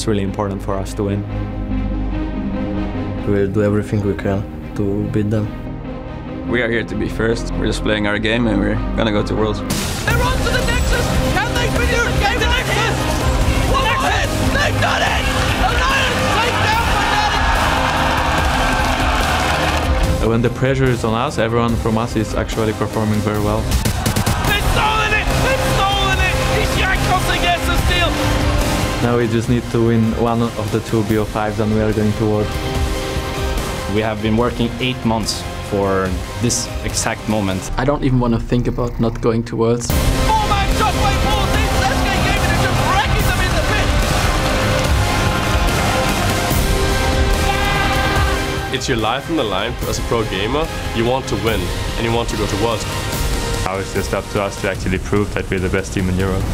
it's really important for us to win. We'll do everything we can to beat them. We are here to be first. We're just playing our game and we're gonna go to Worlds. They're on to the Nexus! Can they finish the game? The Nexus! What Nexus! They've done it! Alliance take down Fnatic! When the pressure is on us, everyone from us is actually performing very well. Now we just need to win one of the two BO5s and we are going to Worlds. We have been working eight months for this exact moment. I don't even want to think about not going to Worlds. Four-man shockwave balls in! SK Gaming is just wrecking them in the pit! It's your life on the line as a pro gamer. You want to win and you want to go to Worlds. Now it's just up to us to actually prove that we're the best team in Europe.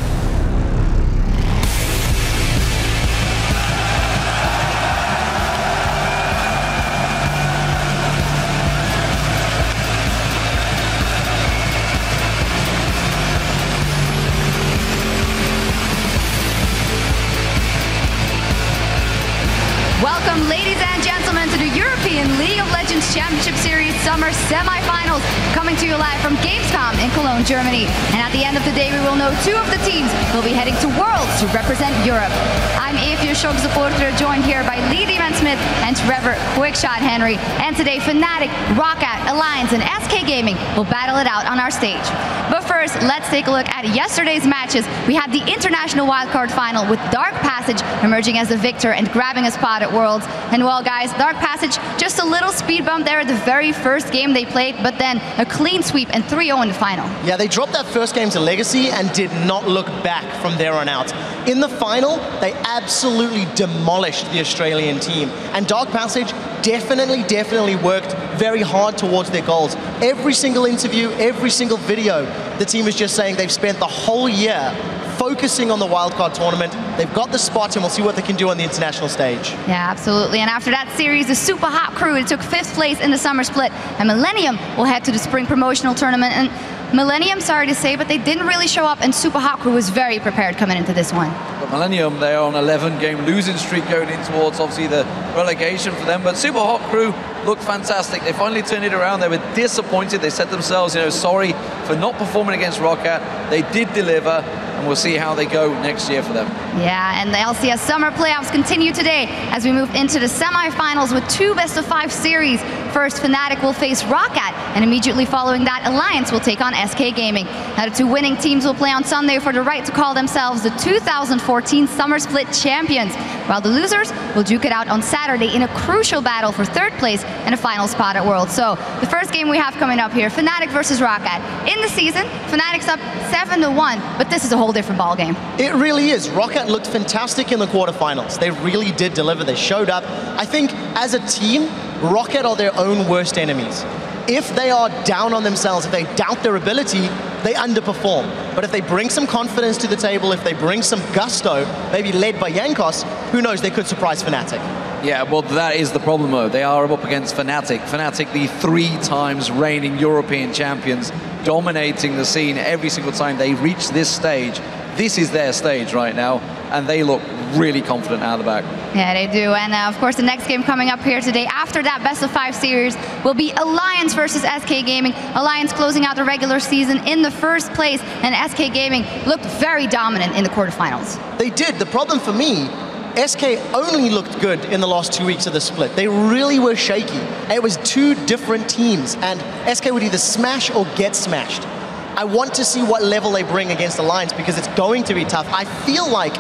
Summer Semi-Finals, coming to you live from Gamescom in Cologne, Germany. And at the end of the day, we will know two of the teams will be heading to Worlds to represent Europe. I'm Eefje Sjokz Depoortere, joined here by Leigh Deman Smith and Trevor Quickshot Henry. And today, Fnatic, Roccat, Alliance, and SK Gaming will battle it out on our stage. But first, let's take a look at yesterday's matches. We had the International Wildcard Final with Dark Passage emerging as the victor and grabbing a spot at Worlds. And well, guys, Dark Passage, just a little speed bump there at the very first game they played, but then a clean sweep and 3-0 in the final. Yeah, they dropped that first game to Legacy and did not look back from there on out. In the final, they absolutely demolished the Australian team. And Dark Passage definitely, definitely worked very hard towards their goals. Every single interview, every single video, the team is just saying they've spent the whole year focusing on the wildcard tournament. They've got the spot and we'll see what they can do on the international stage. Yeah, absolutely. And after that series, the Super Hot crew took fifth place in the summer split, and Millennium will head to the spring promotional tournament. And Millennium, sorry to say, but they didn't really show up, and Super Hot crew was very prepared coming into this one. But Millennium, they're on 11 game losing streak going in towards obviously the relegation for them. But Super Hot crew looked fantastic. They finally turned it around. They were disappointed. They said themselves, you know, sorry for not performing against Roccat. They did deliver, and we'll see how they go next year for them. Yeah, and the LCS summer playoffs continue today as we move into the semifinals with two best of five series. First, Fnatic will face Roccat, and immediately following that, Alliance will take on SK Gaming. Now, the two winning teams will play on Sunday for the right to call themselves the 2014 Summer Split champions, while the losers will duke it out on Saturday in a crucial battle for third place and a final spot at Worlds. So, the first game we have coming up here, Fnatic versus Roccat. In the season, Fnatic's up 7 to 1, but this is a whole different ballgame. It really is. Roccat looked fantastic in the quarterfinals. They really did deliver. They showed up. I think as a team, Roccat are their own worst enemies. If they are down on themselves, if they doubt their ability, they underperform. But if they bring some confidence to the table, if they bring some gusto, maybe led by Jankos, who knows, they could surprise Fnatic. Yeah, well, that is the problem, though. They are up against Fnatic. Fnatic, the three times reigning European champions, dominating the scene every single time they reach this stage. This is their stage right now, and they look really confident out of the back. Yeah, they do. And uh, of course, the next game coming up here today after that best of five series will be Alliance versus SK Gaming. Alliance closing out the regular season in the first place, and SK Gaming looked very dominant in the quarterfinals. They did. The problem for me SK only looked good in the last two weeks of the split. They really were shaky. It was two different teams, and SK would either smash or get smashed. I want to see what level they bring against Alliance because it's going to be tough. I feel like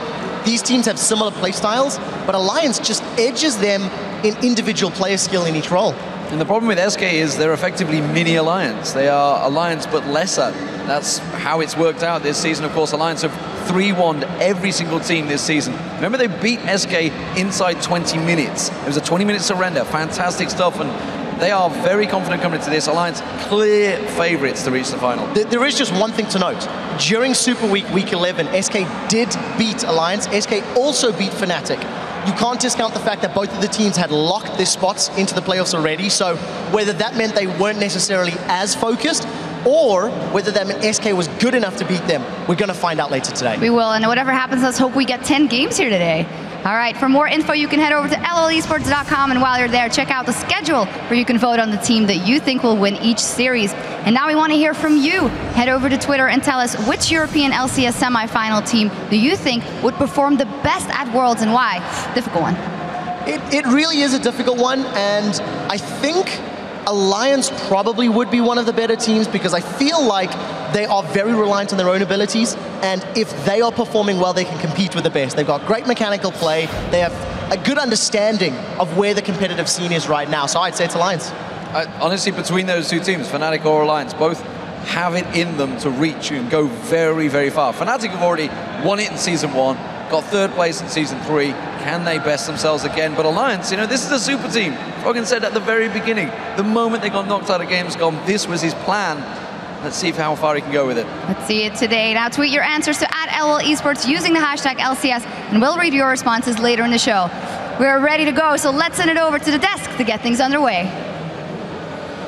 these teams have similar playstyles, but Alliance just edges them in individual player skill in each role. And the problem with SK is they're effectively mini Alliance. They are Alliance but lesser. That's how it's worked out this season. Of course, Alliance have 3-1 every single team this season. Remember, they beat SK inside 20 minutes. It was a 20-minute surrender. Fantastic stuff. And they are very confident coming into this. Alliance clear favourites to reach the final. There is just one thing to note. During Super Week, Week 11, SK did beat Alliance. SK also beat Fnatic. You can't discount the fact that both of the teams had locked their spots into the playoffs already. So whether that meant they weren't necessarily as focused, or whether that meant SK was good enough to beat them, we're going to find out later today. We will, and whatever happens, let's hope we get 10 games here today. All right, for more info, you can head over to lolesports.com, and while you're there, check out the schedule where you can vote on the team that you think will win each series. And now we want to hear from you. Head over to Twitter and tell us which European LCS semifinal team do you think would perform the best at Worlds and why? Difficult one. It, it really is a difficult one, and I think Alliance probably would be one of the better teams because I feel like they are very reliant on their own abilities, and if they are performing well, they can compete with the best. They've got great mechanical play, they have a good understanding of where the competitive scene is right now, so I'd say it's Alliance. Uh, honestly, between those two teams, Fnatic or Alliance, both have it in them to reach and go very, very far. Fnatic have already won it in Season 1, got third place in Season 3, can they best themselves again? But Alliance, you know, this is a super team. Froggen said at the very beginning, the moment they got knocked out of Gamescom, this was his plan. Let's see how far he can go with it. Let's see it today. Now tweet your answers to at LOL Esports using the hashtag LCS, and we'll read your responses later in the show. We're ready to go, so let's send it over to the desk to get things underway.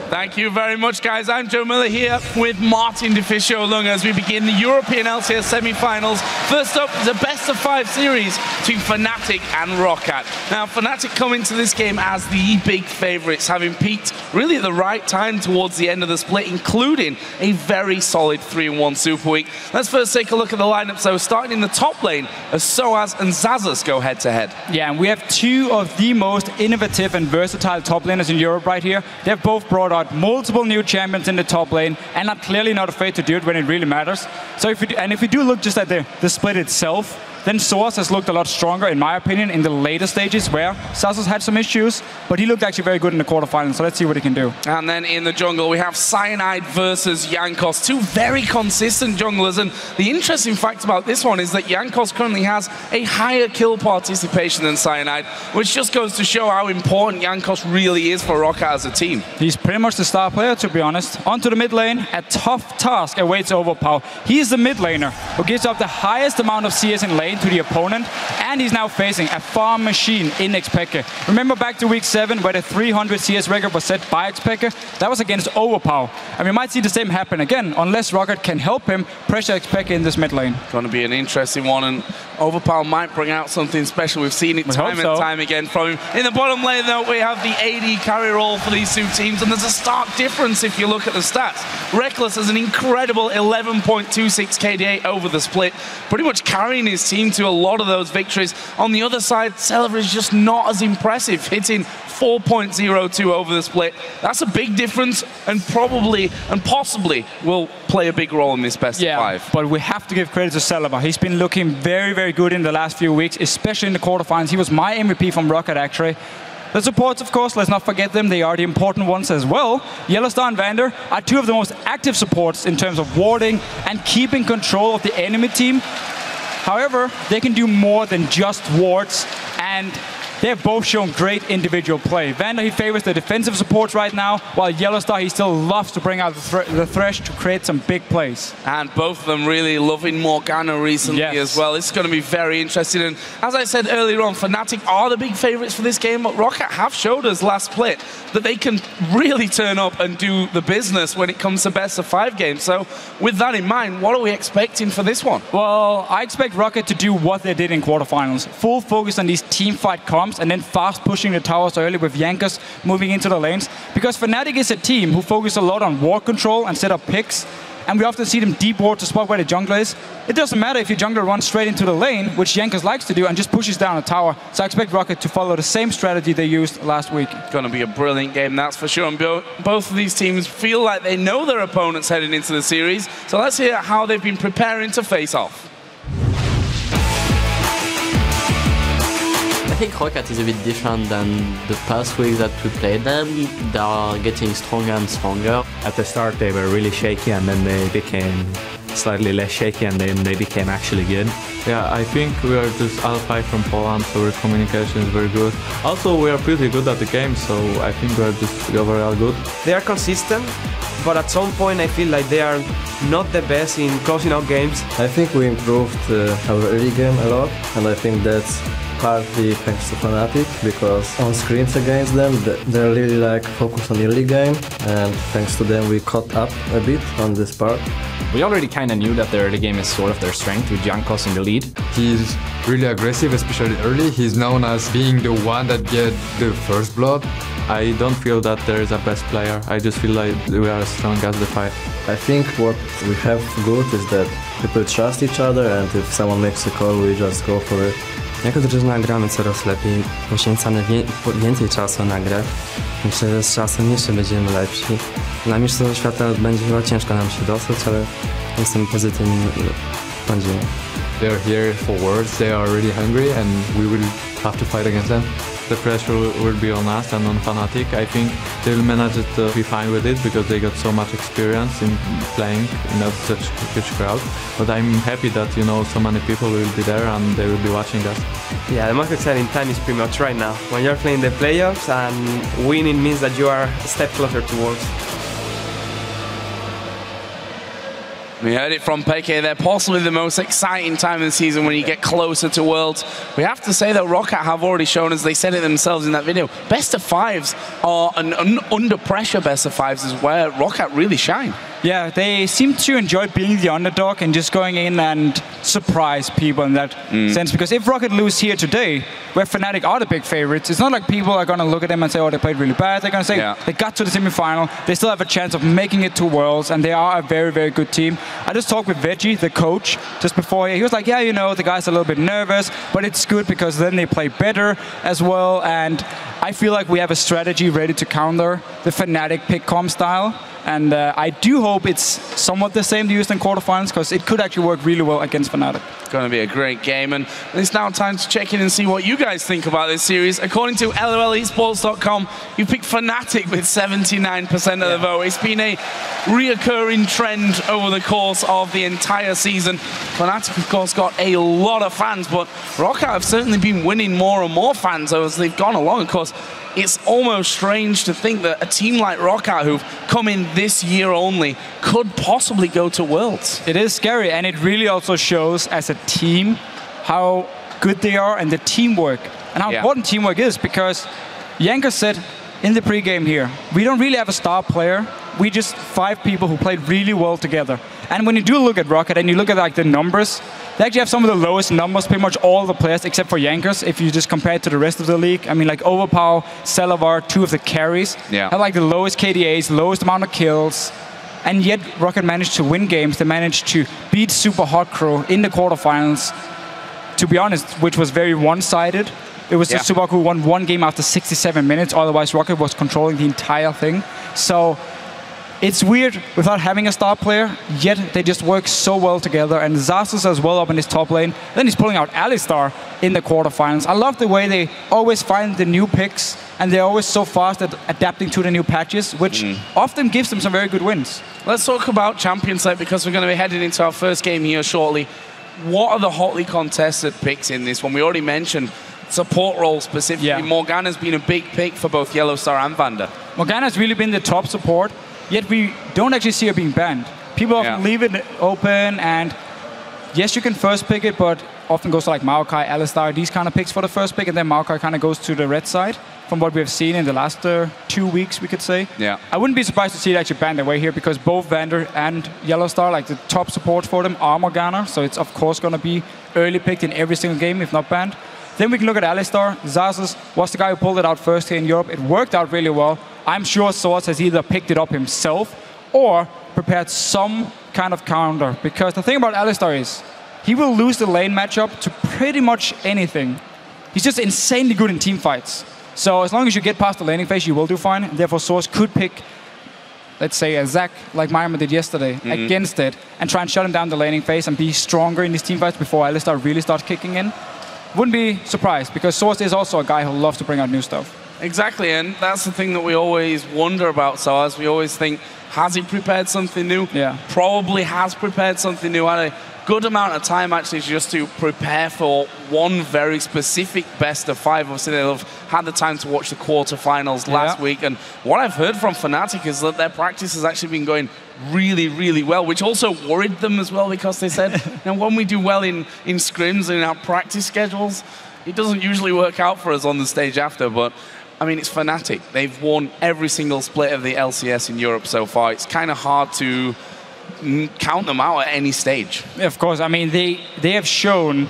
Thank you very much, guys. I'm Joe Miller here with Martin Deficio Lynge as we begin the European LCS semi-finals. First up, the best of five series between Fnatic and Roccat. Now, Fnatic come into this game as the big favourites, having peaked really at the right time towards the end of the split, including a very solid 3-1 Super Week. Let's first take a look at the lineup. So starting in the top lane, as Soaz and Xaxus go head-to-head. -head. Yeah, and we have two of the most innovative and versatile top laners in Europe right here. They've both brought got multiple new champions in the top lane and are clearly not afraid to do it when it really matters. So if you do, and if we do look just at the, the split itself, then Soaz has looked a lot stronger, in my opinion, in the later stages where Xaxus had some issues, but he looked actually very good in the quarterfinals, so let's see what he can do. And then in the jungle, we have Cyanide versus Jankos, two very consistent junglers, and the interesting fact about this one is that Jankos currently has a higher kill participation than Cyanide, which just goes to show how important Jankos really is for ROCCAT as a team. He's pretty much the star player, to be honest. Onto the mid lane, a tough task awaits Overpow. He's the mid laner who gives up the highest amount of CS in lane to the opponent, and he's now facing a farm machine in Xpeke. Remember back to week 7 where the 300 CS record was set by Xpeke? That was against Overpow. And we might see the same happen again, unless Roccat can help him pressure Xpeke in this mid lane. It's Going to be an interesting one, and Overpow might bring out something special. We've seen it we time so. and time again from him. In the bottom lane, though, we have the AD carry role for these two teams, and there's a stark difference if you look at the stats. Rekkles has an incredible 11.26 KDA over the split, pretty much carrying his team to a lot of those victories. On the other side, Celaver is just not as impressive, hitting 4.02 over the split. That's a big difference and probably and possibly will play a big role in this best yeah, of five. But we have to give credit to Celaver. He's been looking very, very good in the last few weeks, especially in the quarterfinals. He was my MVP from Roccat actually. The supports, of course, let's not forget them. They are the important ones as well. Yellowstar and Vander are two of the most active supports in terms of warding and keeping control of the enemy team. However, they can do more than just wards, and They've both shown great individual play. Vander, he favors the defensive supports right now, while Yellowstar, he still loves to bring out the, thr the Thresh to create some big plays. And both of them really loving Morgana recently yes. as well. It's going to be very interesting. And as I said earlier on, Fnatic are the big favorites for this game, but ROCCAT have showed us last split that they can really turn up and do the business when it comes to best of five games. So with that in mind, what are we expecting for this one? Well, I expect Roccat to do what they did in quarterfinals. Full focus on these team fight comps and then fast pushing the towers early with Jankos moving into the lanes. Because Fnatic is a team who focus a lot on ward control and set up picks, and we often see them deep ward to spot where the jungler is. It doesn't matter if your jungler runs straight into the lane, which Jankos likes to do, and just pushes down a tower. So I expect Roccat to follow the same strategy they used last week. Going to be a brilliant game, that's for sure. And both of these teams feel like they know their opponents heading into the series. So let's hear how they've been preparing to face off. Think ROCCAT is a bit different than the past weeks that we played them. They are getting stronger and stronger. At the start they were really shaky and then they became slightly less shaky and then they became actually good. Yeah, I think we are just Alpha from Poland, so our communication is very good. Also, we are pretty good at the game, so I think we are just overall good. They are consistent, but at some point I feel like they are not the best in closing out games. I think we improved uh, our early game a lot, and I think that's partly thanks to Fnatic because on screens against them they're really like focused on early game and thanks to them we caught up a bit on this part We already kind of knew that the early game is sort of their strength with Jankos in the lead. He's really aggressive, especially early. He's known as being the one that get the first blood. I don't feel that there is a best player. I just feel like we are as strong as the fight. I think what we have good is that people trust each other and if someone makes a call, we just go for it. Jako drużyna gramy coraz lepiej, poświęcamy wie, więcej czasu na grę. Myślę, że z czasem jeszcze będziemy lepsi. Na Mistrzostwo Świata będzie chyba ciężko nam się dostać, ale jestem pozytywnie sądzimy. They're here for words, they are really hungry and we will have to fight against them. The pressure will be on us and on Fnatic. I think they will manage to uh, be fine with it because they got so much experience in playing in that such huge crowd. But I'm happy that you know so many people will be there and they will be watching us. Yeah, the most exciting time is pretty much right now. When you're playing the playoffs and winning means that you are a step closer to. We heard it from Peke there, possibly the most exciting time of the season when you get closer to Worlds. We have to say that Roccat have already shown, us, they said it themselves in that video, best of fives are an, an under pressure best of fives is where Roccat really shine. Yeah, they seem to enjoy being the underdog and just going in and surprise people in that Mm. sense. Because if Roccat lose here today, where Fnatic are the big favorites, it's not like people are going to look at them and say, oh, they played really bad. They're going to say, Yeah. they got to the semifinal. They still have a chance of making it to Worlds, and they are a very, very good team. I just talked with Veggie, the coach, just before here. He was like, yeah, you know, the guys are a little bit nervous, but it's good because then they play better as well. And I feel like we have a strategy ready to counter the Fnatic pick com style. And uh, I do hope it's somewhat the same used in quarterfinals because it could actually work really well against Fnatic. Going to be a great game, and it's now time to check in and see what you guys think about this series. According to LOLesports.com, you picked Fnatic with 79% of the vote. It's been a reoccurring trend over the course of the entire season. Fnatic, of course, got a lot of fans, but ROCCAT have certainly been winning more and more fans as they've gone along. Of course, it's almost strange to think that a team like ROCCAT, who've come in this year only, could possibly go to Worlds. It is scary, and it really also shows as a team how good they are and the teamwork and how Yeah. important teamwork is. Because Jankos said in the pregame here, we don't really have a star player. We just five people who played really well together. And when you do look at Roccat and you look at like the numbers, they actually have some of the lowest numbers, pretty much all the players except for Jankos. If you just compare it to the rest of the league, I mean like Overpow, Celaver, two of the carries, Yeah. have like the lowest KDAs, lowest amount of kills. And yet Roccat managed to win games. They managed to beat Supa Hot Crew in the quarterfinals. To be honest, which was very one-sided. It was just Yeah. Supa Hot Crew won one game after 67 minutes. Otherwise, Roccat was controlling the entire thing. So it's weird without having a star player, yet they just work so well together. And Xaxus as well up in his top lane. Then he's pulling out Alistar in the quarterfinals. I love the way they always find the new picks, and they're always so fast at adapting to the new patches, which mm. often gives them some very good wins. Let's talk about Champions League because we're going to be heading into our first game here shortly. What are the hotly contested picks in this one? We already mentioned support role specifically. Morgana's been a big pick for both Yellow Star and Vander. Morgana's really been the top support, yet we don't actually see her being banned. People often Yeah. leave it open, and yes, you can first pick it, but often goes to like Maokai, Alistar, these kind of picks for the first pick, and then Maokai kind of goes to the red side, from what we have seen in the last uh, two weeks, we could say. Yeah. I wouldn't be surprised to see it actually banned away here because both Vander and Yellow Star, like the top support for them, are Morgana. So it's of course going to be early picked in every single game, if not banned. Then we can look at Alistar. Xaxus was the guy who pulled it out first here in Europe. It worked out really well. I'm sure Soaz has either picked it up himself or prepared some kind of counter. Because the thing about Alistar is he will lose the lane matchup to pretty much anything. He's just insanely good in team fights. So as long as you get past the laning phase, you will do fine. And therefore, Soaz could pick, let's say, a Zac like Myama did yesterday Mhm. against it and try and shut him down the laning phase and be stronger in these team fights before Alistar really starts kicking in. Wouldn't be surprised because Soaz is also a guy who loves to bring out new stuff. Exactly, and that's the thing that we always wonder about Soaz. We always think, has he prepared something new? Yeah. Probably has prepared something new. Had a good amount of time actually just to prepare for one very specific best of five. Obviously, they'll have had the time to watch the quarterfinals last Yeah. week. And what I've heard from Fnatic is that their practice has actually been going really, really well, which also worried them as well because they said, now when we do well in, in scrims and in our practice schedules, it doesn't usually work out for us on the stage after, but I mean, it's Fnatic. They've won every single split of the LCS in Europe so far. It's kind of hard to count them out at any stage. Of course. I mean, they they have shown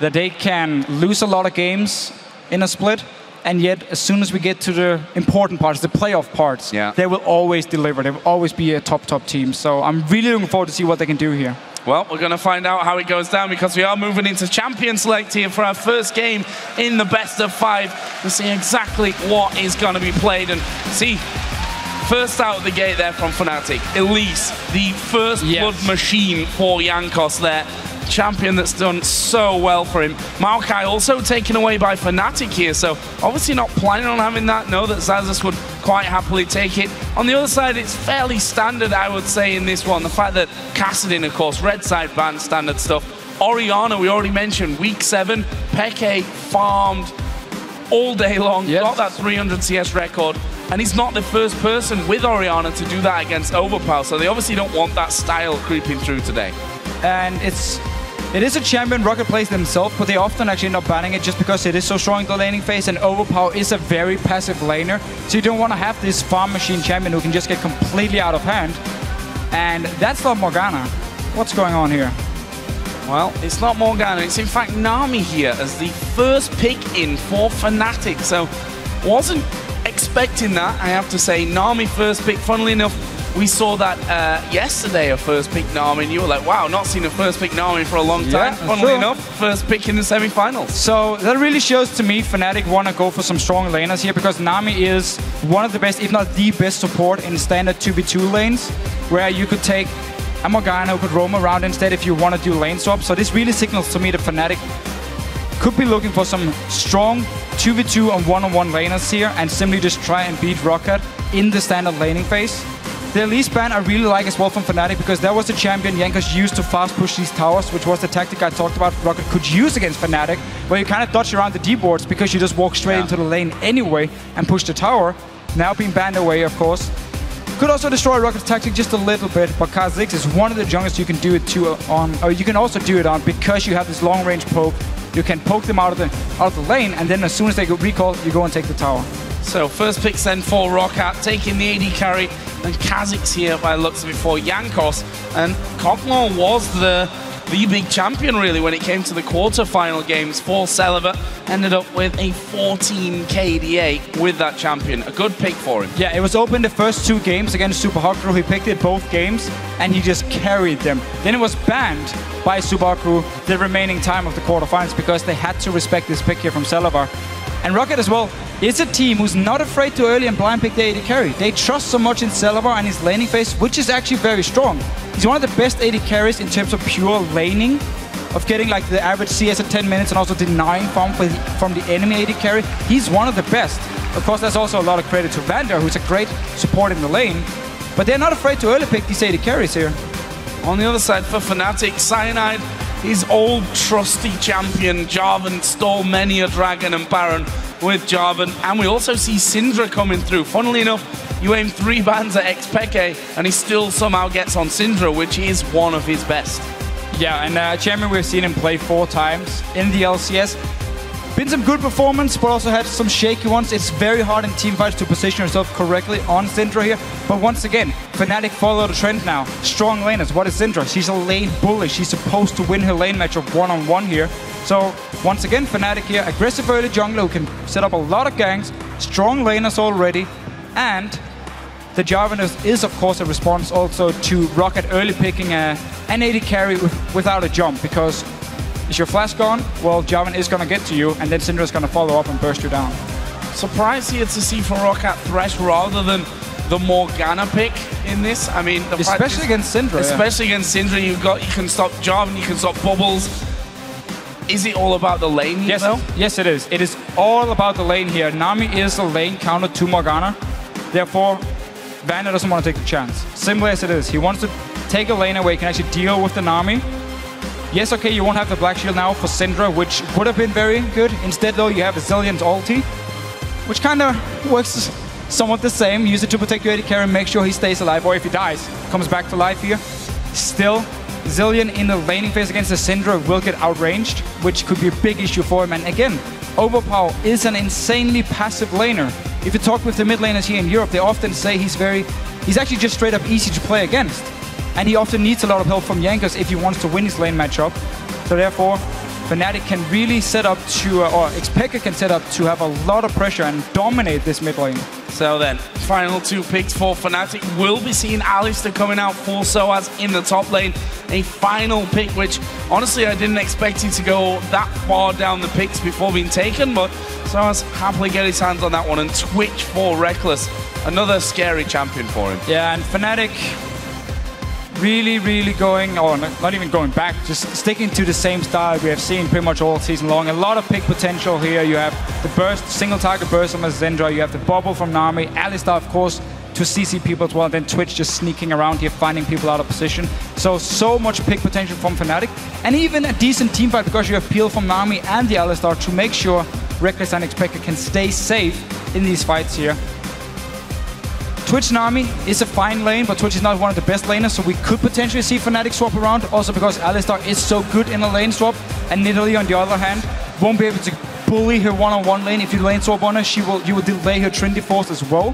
that they can lose a lot of games in a split, and yet as soon as we get to the important parts, the playoff parts, Yeah. they will always deliver. They will always be a top top team. So I'm really looking forward to see what they can do here. Well, we're going to find out how it goes down because we are moving into champion select here for our first game in the best of five to see exactly what is going to be played and see. First out of the gate there from Fnatic, Elise, the first blood machine for Jankos there. Champion that's done so well for him. Maokai also taken away by Fnatic here, so obviously not planning on having that. Know that Xaxus would quite happily take it. On the other side, it's fairly standard, I would say, in this one. The fact that Kassadin, of course, red side ban, standard stuff. Orianna, we already mentioned, week seven. Peke farmed all day long, got that 300 CS record, and he's not the first person with Orianna to do that against Overpow, so they obviously don't want that style creeping through today. and it's it is a champion Roccat plays themselves, but they often actually end up banning it just because it is so strong in the laning phase, and Overpow is a very passive laner, so you don't want to have this farm machine champion who can just get completely out of hand, and that's not Morgana. What's going on here? Well, it's not Morgana, it's in fact Nami here as the first pick in for Fnatic, so wasn't expecting that, I have to say. Nami first pick, funnily enough, we saw that uh, yesterday, a first pick Nami, and you were like, wow, not seen a first pick Nami for a long time. that's funnily true. enough, first pick in the semi-finals. So that really shows to me Fnatic want to go for some strong laners here because Nami is one of the best, if not the best support in standard 2v2 lanes, where you could take a Morgana who could roam around instead if you want to do lane swap. So this really signals to me that Fnatic could be looking for some strong 2v2 and one-on-one laners here and simply just try and beat Roccat in the standard laning phase. The Elise ban I really like as well from Fnatic because that was the champion Jankos used to fast push these towers, which was the tactic I talked about Roccat could use against Fnatic, where you kind of dodge around the D boards because you just walk straight into the lane anyway and push the tower. Now being banned away, of course. Could also destroy Roccat's tactic just a little bit, but Kha'Zix is one of the junglers you can do it to uh, on, or you can also do it on because you have this long range poke. You can poke them out of the out of the lane, and then as soon as they go recall, you go and take the tower. So first pick then for Roccat, taking the AD carry, and Kha'Zix here by the looks of it for Jankos. And Kog'Maw was the the big champion really when it came to the quarter-final games for Celaver. Ended up with a 14 KDA with that champion. A good pick for him. Yeah, it was open the first two games against Supa Hot Crew. He picked it both games, and he just carried them. Then it was banned by Subaku the remaining time of the quarterfinals because they had to respect this pick here from Celaver. And Roccat as well is a team who's not afraid to early and blind pick the AD carry. They trust so much in Celaver and his laning phase, which is actually very strong. He's one of the best AD carries in terms of pure laning, of getting like the average CS at 10 minutes and also denying farm the- from the enemy AD carry. He's one of the best. Of course, there's also a lot of credit to Vander, who's a great support in the lane. But they're not afraid to early pick these AD carries here. On the other side for Fnatic, Cyanide, his old trusty champion, Jarvan, stole many a dragon and baron with Jarvan. And we also see Syndra coming through. Funnily enough, you aim three bans at Xpeke, and he still somehow gets on Syndra, which is one of his best. Yeah, and uh, Champion, we've seen him play four times in the LCS. Been some good performance, but also had some shaky ones. It's very hard in team fights to position yourself correctly on Syndra here. But once again, Fnatic follow the trend now. Strong laners. What is Syndra? She's a lane bully. She's supposed to win her lane matchup one-on-one here. So once again, Fnatic here, aggressive early jungler who can set up a lot of ganks, strong laners already, and the Jarvan is, is, of course a response also to Roccat early picking a, an AD carry with, without a jump because is your flash gone? Well, Jarvan is going to get to you and then Syndra is going to follow up and burst you down. Surprised here to see from Roccat Thresh rather than the Morgana pick in this. I mean, the Especially against Syndra, yeah. Especially against Syndra, you've got you can stop Jarvan, you can stop Bubbles. Is it all about the lane Yes, though? yes, it is. It is all about the lane here. Nami is a lane counter to Morgana. Therefore, Vander doesn't want to take the chance. Simple as it is. He wants to take a lane away, he can actually deal with the Nami. Yes, okay, you won't have the Black Shield now for Syndra, which would have been very good. Instead, though, you have a Zilean's ulti, which kind of works somewhat the same. Use it to protect your AD carry, and make sure he stays alive, or if he dies, comes back to life here. Still, Zillion in the laning phase against the Syndra will get outranged, which could be a big issue for him. And again, Overpow is an insanely passive laner. If you talk with the mid laners here in Europe, they often say he's very, he's actually just straight up easy to play against. And he often needs a lot of help from Jankos if he wants to win his lane matchup. So therefore, Fnatic can really set up to, uh, or Xpeke can set up to have a lot of pressure and dominate this mid lane. So then, final two picks for Fnatic. We'll be seeing Alistar coming out for Soaz in the top lane. A final pick, which honestly I didn't expect him to go that far down the picks before being taken, but Soaz happily get his hands on that one and Twitch for Rekkles. Another scary champion for him. Yeah, and Fnatic really, really going, or not even going back, just sticking to the same style we have seen pretty much all season long. A lot of pick potential here. You have the burst, single target burst from a Syndra. You have the bubble from Nami. Alistar, of course, to CC people as well. Then Twitch just sneaking around here, finding people out of position. So, so much pick potential from Fnatic. And even a decent team fight because you have Peel from Nami and the Alistar to make sure Rekkles and Xpeke can stay safe in these fights here. Twitch Nami is a fine lane, but Twitch is not one of the best laners, so we could potentially see Fnatic swap around. Also because Alistar is so good in a lane swap, and Nidalee, on the other hand, won't be able to bully her one-on-one lane. If you lane swap on her, she will you will delay her Trinity Force as well,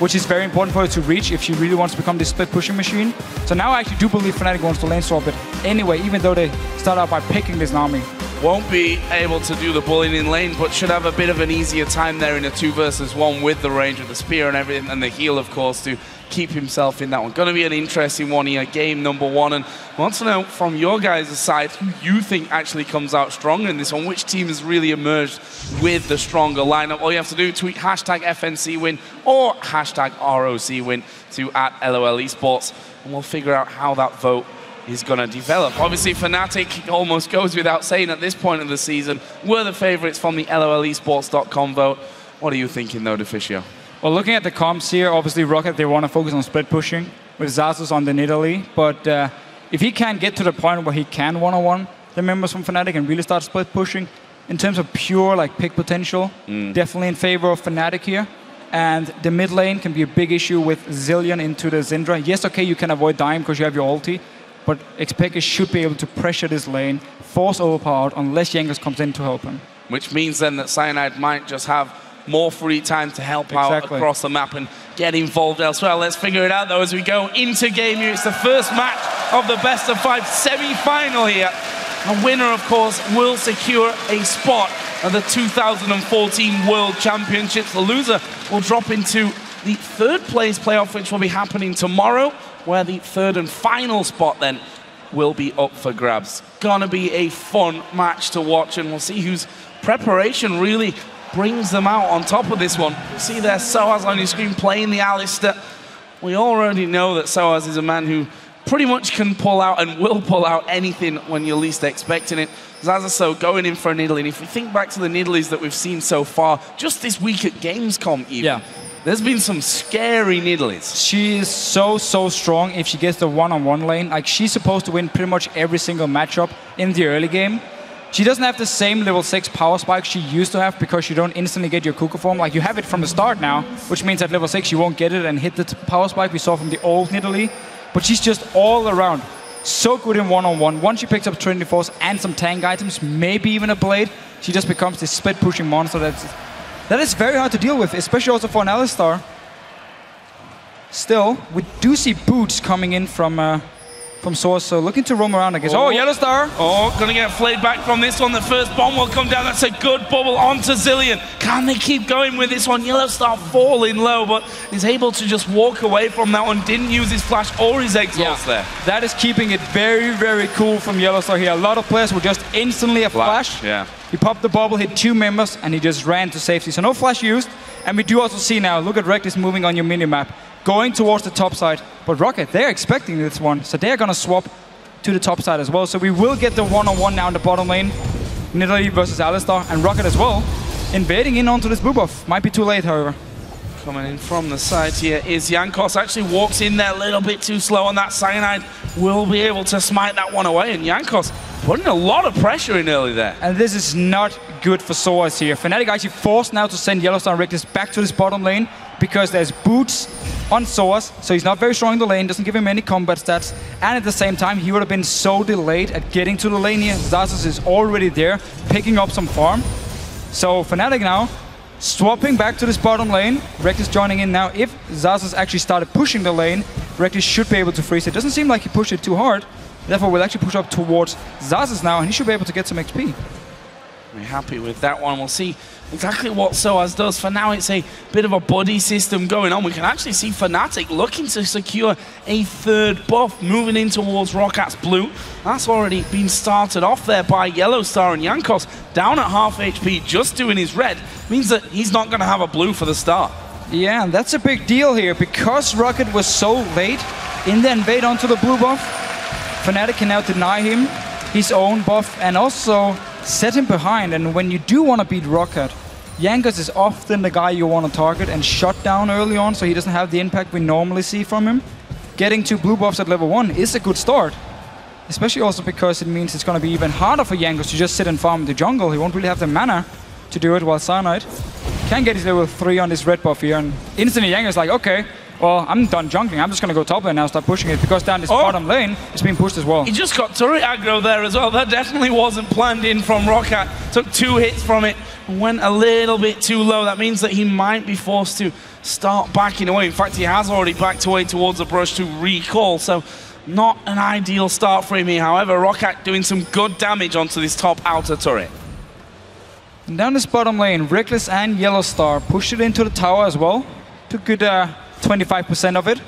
which is very important for her to reach if she really wants to become this split pushing machine. So now I actually do believe Fnatic wants to lane swap it anyway, even though they start out by picking this Nami won't be able to do the bullying in lane, but should have a bit of an easier time there in a two versus one with the range of the spear and everything, and the heal, of course, to keep himself in that one. Going to be an interesting one here, game number one. And I want to know from your guys' side who you think actually comes out stronger in this one. Which team has really emerged with the stronger lineup? All you have to do, tweet hashtag FNC win or hashtag ROC win to at LOL Esports, and we'll figure out how that vote is going to develop. Obviously, Fnatic almost goes without saying at this point of the season, were the favourites from the LOLesports.com vote. What are you thinking, though, Deficio? Well, looking at the comps here, obviously Roccat, they want to focus on split pushing with Xaxus on the Nidalee. But uh, if he can get to the point where he can one-on-one the members from Fnatic and really start split pushing, in terms of pure like pick potential, mm. definitely in favor of Fnatic here. And the mid lane can be a big issue with Zilean into the Syndra. Yes, okay, you can avoid Dime because you have your ulti, but Xpeke should be able to pressure this lane, force overpowered, unless Jankos comes in to help him. Which means then that Cyanide might just have more free time to help exactly. out across the map and get involved elsewhere. Let's figure it out though as we go into game here. It's the first match of the best of five semi-final here. A winner, of course, will secure a spot at the 2014 World Championships. The loser will drop into the third place playoff, which will be happening tomorrow where the third and final spot then will be up for grabs. Gonna be a fun match to watch, and we'll see whose preparation really brings them out on top of this one. See there Soaz on your screen playing the Alistar. We already know that Soaz is a man who pretty much can pull out and will pull out anything when you're least expecting it. Zazaso going in for a Nidalee. And if we think back to the Nidalees that we've seen so far, just this week at Gamescom even, yeah. There's been some scary Nidalees. She is so, so strong if she gets the one-on-one -on -one lane. Like, she's supposed to win pretty much every single matchup in the early game. She doesn't have the same level 6 power spike she used to have because you don't instantly get your Cougar form. Like, you have it from the start now, which means at level 6 you won't get it and hit the power spike we saw from the old Nidalee. But she's just all around so good in one-on-one. -on -one. Once she picks up Trinity Force and some tank items, maybe even a blade, she just becomes this split-pushing monster that's that is very hard to deal with, especially also for an Alistar. Still, we do see boots coming in from uh, from Soaz, so looking to roam around, I guess. Oh, oh Yellow Star! Oh, gonna get flayed back from this one. The first bomb will come down. That's a good bubble onto Zilean. Can they keep going with this one? Yellow Star falling low, but he's able to just walk away from that one. Didn't use his flash or his exhaust yeah. there. That is keeping it very, very cool from Yellow Star here. A lot of players will just instantly a flash. flash. Yeah. He popped the bubble, hit two members, and he just ran to safety. So no flash used. And we do also see now, look at Rekkles moving on your mini-map, going towards the top side. But Roccat, they're expecting this one, so they're going to swap to the top side as well. So we will get the one-on-one -on -one now in the bottom lane. Nidalee versus Alistar, and Rocket as well, invading in onto this blue. Might be too late, however. Coming in from the side here is Jankos. Actually walks in there a little bit too slow on that Cyanide. Will be able to smite that one away. And Jankos putting a lot of pressure in early there. And this is not good for Soaz here. Fnatic actually forced now to send Yellowstone Rekkles back to this bottom lane because there's boots on Soaz, so he's not very strong in the lane, doesn't give him any combat stats, and at the same time, he would have been so delayed at getting to the lane here. Xaxus is already there, picking up some farm. So Fnatic now swapping back to this bottom lane. Rekkles joining in now. If Xaxus actually started pushing the lane, Rekkles should be able to freeze it. Doesn't seem like he pushed it too hard. Therefore, we'll actually push up towards Xaxus now, and he should be able to get some XP. We're happy with that one. We'll see exactly what Soaz does. For now, it's a bit of a buddy system going on. We can actually see Fnatic looking to secure a third buff, moving in towards Roccat's blue. That's already been started off there by Yellow Star and Jankos down at half HP, just doing his red. Means that he's not going to have a blue for the start. Yeah, that's a big deal here because Roccat was so late in the invade onto the blue buff. Fnatic can now deny him his own buff and also set him behind. And when you do want to beat Roccat, Jankos is often the guy you want to target and shut down early on so he doesn't have the impact we normally see from him. Getting two blue buffs at level 1 is a good start. Especially also because it means it's going to be even harder for Jankos to just sit and farm the jungle. He won't really have the mana to do it while Cyanide can get his level 3 on this red buff here. And instantly Jankos is like, okay, well, I'm done jungling. I'm just going to go top lane now, start pushing it, because down this oh. bottom lane, it's being pushed as well. He just got turret aggro there as well. That definitely wasn't planned in from Roccat. Took two hits from it, went a little bit too low. That means that he might be forced to start backing away. In fact, he has already backed away towards the brush to recall, so not an ideal start for him here. However, Roccat doing some good damage onto this top outer turret. And down this bottom lane, Rekkles and Yellow Star pushed it into the tower as well. Took good uh, 25% of it.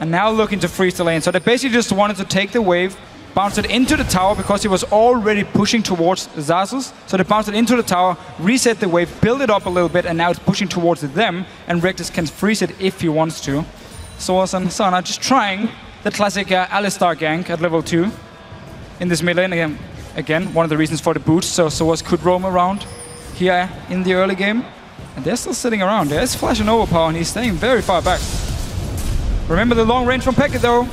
And now looking to freeze the lane. So they basically just wanted to take the wave, bounce it into the tower because it was already pushing towards Xaxus. So they bounced it into the tower, reset the wave, build it up a little bit, and now it's pushing towards them. And Rekkles can freeze it if he wants to. Soaz and Sana just trying the classic uh, Alistar gank at level 2 in this mid lane. Again, again, one of the reasons for the boots, So Soaz could roam around here in the early game. And they're still sitting around. There's Flash and Overpow, and he's staying very far back. Remember the long range from Peke, though.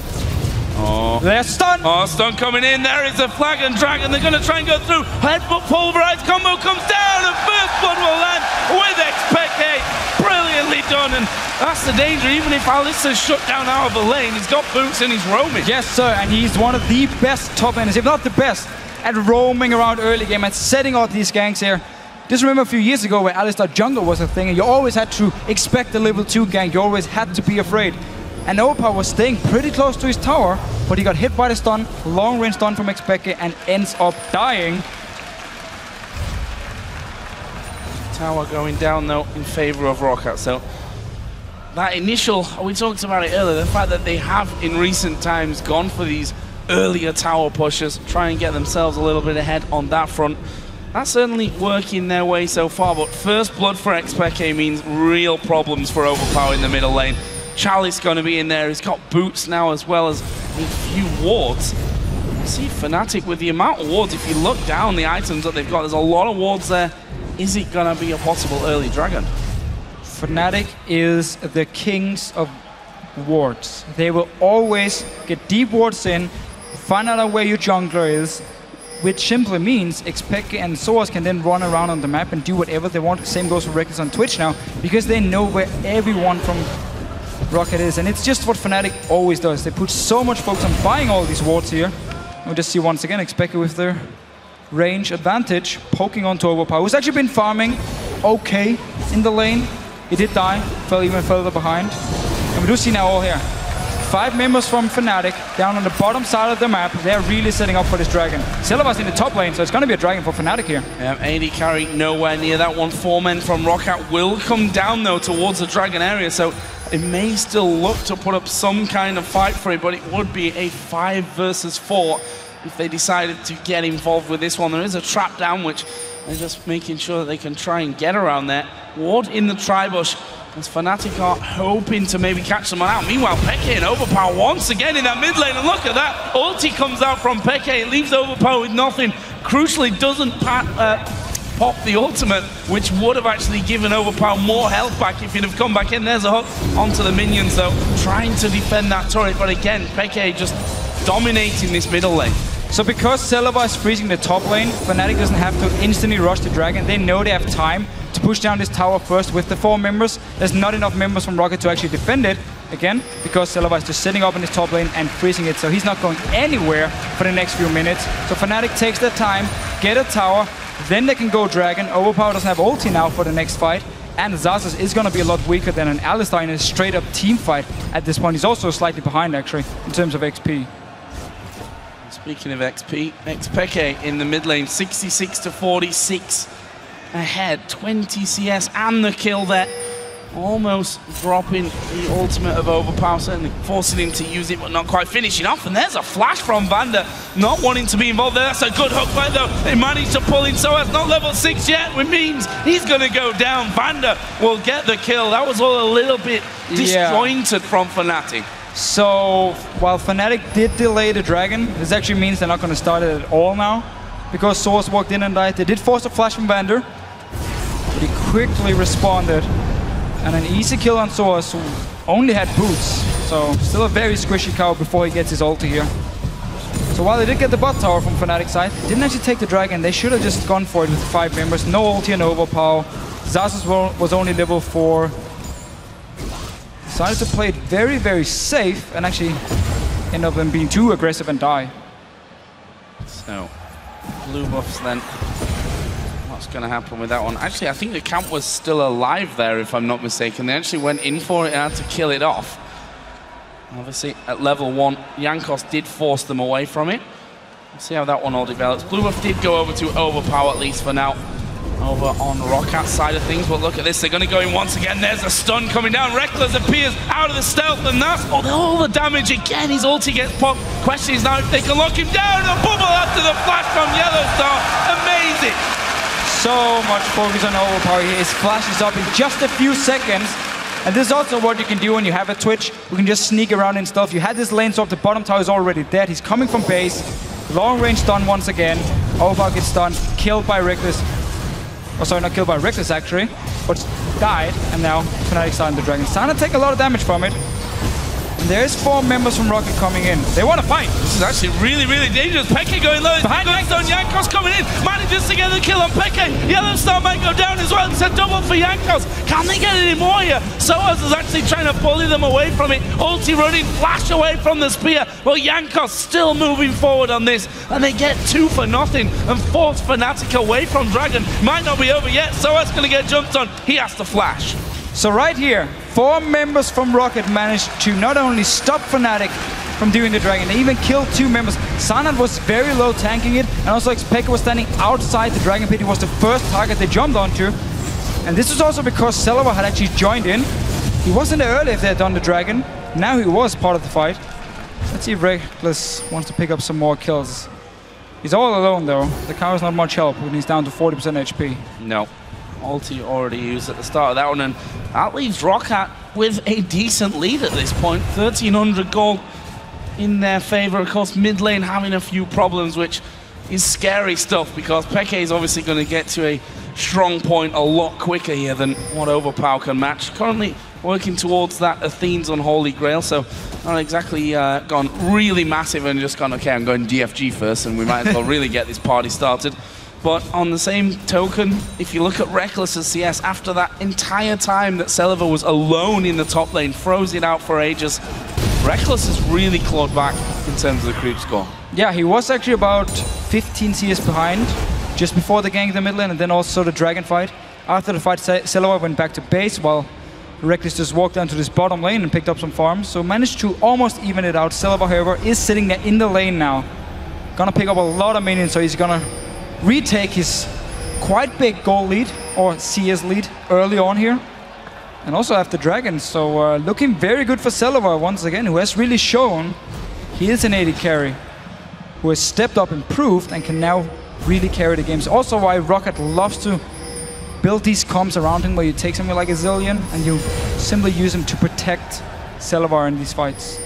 Oh. They're stun! Oh, stun coming in. There is a flag and dragon. They're going to try and go through. Headbutt pulverized combo comes down, and first blood will land with Xpeke. Brilliantly done, and that's the danger. Even if Alistar's shut down out of the lane, he's got boots and he's roaming. Yes, sir, and he's one of the best top enders, if not the best, at roaming around early game and setting out these ganks here. Just remember a few years ago where Alistar Jungle was a thing and you always had to expect the level 2 gank, you always had to be afraid. And Overpow was staying pretty close to his tower, but he got hit by the stun, long range stun from Xpeke and ends up dying. Tower going down though in favor of Roccat, so that initial, we talked about it earlier, the fact that they have in recent times gone for these earlier tower pushes, try and get themselves a little bit ahead on that front. That's certainly working their way so far, but first blood for Xpeke means real problems for Overpow in the middle lane. Chalice going to be in there. He's got boots now as well as a few wards. See Fnatic with the amount of wards, if you look down the items that they've got, there's a lot of wards there. Is it going to be a possible early dragon? Fnatic is the kings of wards. They will always get deep wards in, find out where your jungler is, which simply means Xpeke and Soaz can then run around on the map and do whatever they want. Same goes for Rekkles on Twitch now, because they know where everyone from Roccat is. And it's just what Fnatic always does. They put so much focus on buying all these wards here. We just see once again Xpeke with their range advantage, poking onto Overpow, who's actually been farming okay in the lane. He did die, fell even further behind. And we do see now all here. Five members from Fnatic down on the bottom side of the map. They're really setting up for this dragon. Silva's in the top lane, so it's going to be a dragon for Fnatic here. Um, yeah, AD carry nowhere near that one. Four men from Roccat will come down, though, towards the dragon area, so it may still look to put up some kind of fight for it, but it would be a five versus four if they decided to get involved with this one. There is a trap down, which they're just making sure that they can try and get around there. Ward in the tribush as Fnatic are hoping to maybe catch someone out. Meanwhile, Peke and Overpow once again in that mid lane. And look at that. Ulti comes out from Peke. It leaves Overpow with nothing. Crucially, doesn't pat, uh, pop the ultimate, which would have actually given Overpow more health back if he'd have come back in. There's a hook onto the minions, though, trying to defend that turret. But again, Peke just dominating this middle lane. So because Celaver is freezing the top lane, Fnatic doesn't have to instantly rush the Dragon. They know they have time to push down this tower first with the four members. There's not enough members from Roccat to actually defend it, again, because Celaver is just sitting up in his top lane and freezing it, so he's not going anywhere for the next few minutes. So Fnatic takes their time, get a tower, then they can go Dragon. Overpow doesn't have ulti now for the next fight, and Xaxus is going to be a lot weaker than an Alistar in a straight-up team fight at this point. He's also slightly behind, actually, in terms of XP. Speaking of XP, Xpeke in the mid lane, 66 to 46 ahead, 20 CS and the kill there. Almost dropping the ultimate of Overpower, certainly forcing him to use it, but not quite finishing off. And there's a flash from Vander, not wanting to be involved there. That's a good hook fight, though. They managed to pull in Soaz, not level 6 yet, which means he's going to go down. Vander will get the kill. That was all a little bit disjointed from Fnatic. So, while Fnatic did delay the Dragon, this actually means they're not going to start it at all now. Because Soaz walked in and died. They did force a flash from Vander. But he quickly responded. And an easy kill on Soaz, who only had boots. So, still a very squishy cow before he gets his ulti here. So while they did get the bot tower from Fnatic side, they didn't actually take the Dragon. They should have just gone for it with five members. No ulti and overpower. Xaxus was only level 4 decided to play it very, very safe and actually end up being too aggressive and die. So, blue buffs then. What's going to happen with that one? Actually, I think the camp was still alive there, if I'm not mistaken. They actually went in for it and had to kill it off. Obviously, at level one, Jankos did force them away from it. We'll see how that one all develops. Blue buff did go over to overpower, at least for now over on Roccat's side of things. But look at this, they're going to go in once again. There's a stun coming down. Rekkles appears out of the stealth, and that's oh, all the damage again. His ulti gets popped. Question is now if they can lock him down. The bubble after the flash from Yellowstar. Amazing. So much focus on overpower here. His flash is up in just a few seconds. And this is also what you can do when you have a Twitch. You can just sneak around and stuff. You had this lane swap, the bottom tower is already dead. He's coming from base. Long range stun once again. Overpower gets stunned, killed by Rekkles. Oh, sorry, not killed by Rekkles actually, but died, and now Fnatic starting the Dragon. Starting to take a lot of damage from it. There's four members from Roccat coming in. They want to fight. This is actually really, really dangerous. Peke going low. Behind Stone. Jankos coming in. Manages to get the kill on Peke. Yellowstar might go down as well. It's a double for Jankos. Can they get any more here? Soaz is actually trying to bully them away from it. Ulti running, flash away from the spear. Well, Jankos still moving forward on this. And they get two for nothing and force Fnatic away from Dragon. Might not be over yet. Soaz going to get jumped on. He has to flash. So right here, four members from Roccat managed to not only stop Fnatic from doing the Dragon, they even killed two members. Sanad was very low tanking it, and also Xpeke was standing outside the Dragon Pit. He was the first target they jumped onto. And this was also because Celaver had actually joined in. He wasn't there earlier if they had done the Dragon. Now he was part of the fight. Let's see if Rekkles wants to pick up some more kills. He's all alone though. The cow is not much help when he's down to 40% HP. No ulti already used at the start of that one, and that leaves Roccat with a decent lead at this point. 1,300 gold in their favor. Of course, mid lane having a few problems, which is scary stuff because Peke is obviously going to get to a strong point a lot quicker here than what Overpower can match. Currently working towards that Athene's Unholy Grail, so not exactly uh, gone really massive and just gone, okay, I'm going DFG first, and we might as well really get this party started. But on the same token, if you look at Rekkles' CS, after that entire time that Celaver was alone in the top lane, froze it out for ages, Rekkles has really clawed back in terms of the creep score. Yeah, he was actually about 15 CS behind just before the gank in the mid lane and then also the dragon fight. After the fight, Celaver went back to base while Rekkles just walked down to this bottom lane and picked up some farms. So managed to almost even it out. Celaver, however, is sitting there in the lane now. Gonna pick up a lot of minions, so he's gonna retake his quite big goal lead, or CS lead, early on here. And also after Dragon, so uh, looking very good for Celaver once again, who has really shown he is an AD carry, who has stepped up, improved, and can now really carry the games. Also why Roccat loves to build these comps around him, where you take something like a Zilean, and you simply use him to protect Celaver in these fights.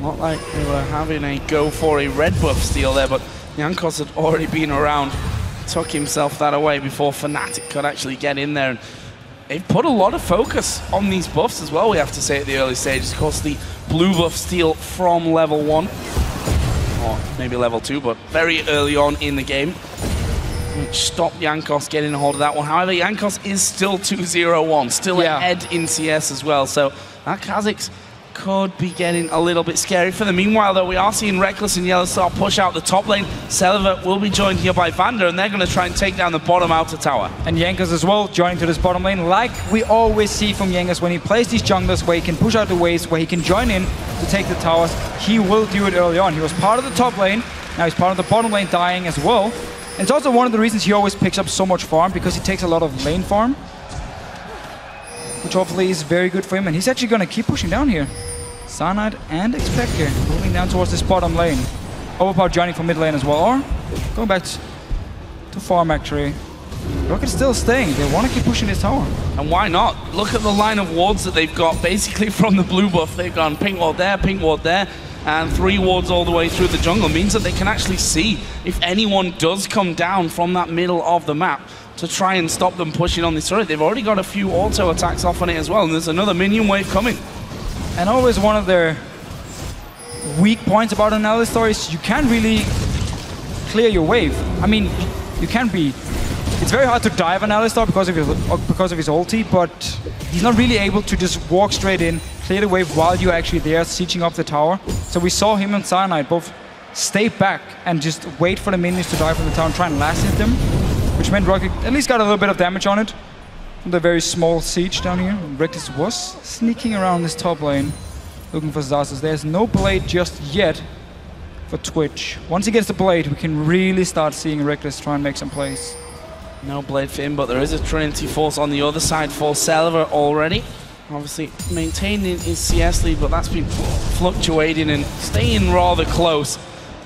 Not like they were having a go for a red buff steal there, but Jankos had already been around, took himself that away before Fnatic could actually get in there. And they've put a lot of focus on these buffs as well, we have to say, at the early stages. Of course, the blue buff steal from level 1, or maybe level 2, but very early on in the game, which stopped Jankos getting a hold of that one. However, Jankos is still 2-0-1, still yeah. ahead in CS as well. So that Kha'Zix could be getting a little bit scary for them. Meanwhile, though, we are seeing Rekkles and Yellow Star push out the top lane. Celaver will be joined here by Vander, and they're going to try and take down the bottom outer tower. And Jankos as well, joining to this bottom lane, like we always see from Jankos when he plays these junglers where he can push out the waves, where he can join in to take the towers. He will do it early on. He was part of the top lane, now he's part of the bottom lane dying as well. And it's also one of the reasons he always picks up so much farm, because he takes a lot of lane farm which hopefully is very good for him. And he's actually going to keep pushing down here. Cyanide and Xpeke moving down towards this bottom lane. Overpower joining from mid lane as well. Or going back to farm actually. Roccat's still staying. They want to keep pushing this tower. And why not? Look at the line of wards that they've got basically from the blue buff. They've gone pink ward there, pink ward there, and three wards all the way through the jungle. Means that they can actually see if anyone does come down from that middle of the map to try and stop them pushing on this turret. They've already got a few auto attacks off on it as well, and there's another minion wave coming. And always one of their weak points about an Alistar is you can't really clear your wave. I mean, you can be... It's very hard to dive an Alistar because of his, because of his ulti, but he's not really able to just walk straight in, clear the wave while you're actually there sieging up the tower. So we saw him and Cyanide both stay back and just wait for the minions to dive from the tower and try and last hit them, which meant Roccat at least got a little bit of damage on it the very small siege down here. Rekkles was sneaking around this top lane, looking for Xaxus. There's no blade just yet for Twitch. Once he gets the blade, we can really start seeing Rekkles try and make some plays. No blade for him, but there is a Trinity Force on the other side for Celaver already. Obviously maintaining his CS lead, but that's been fluctuating and staying rather close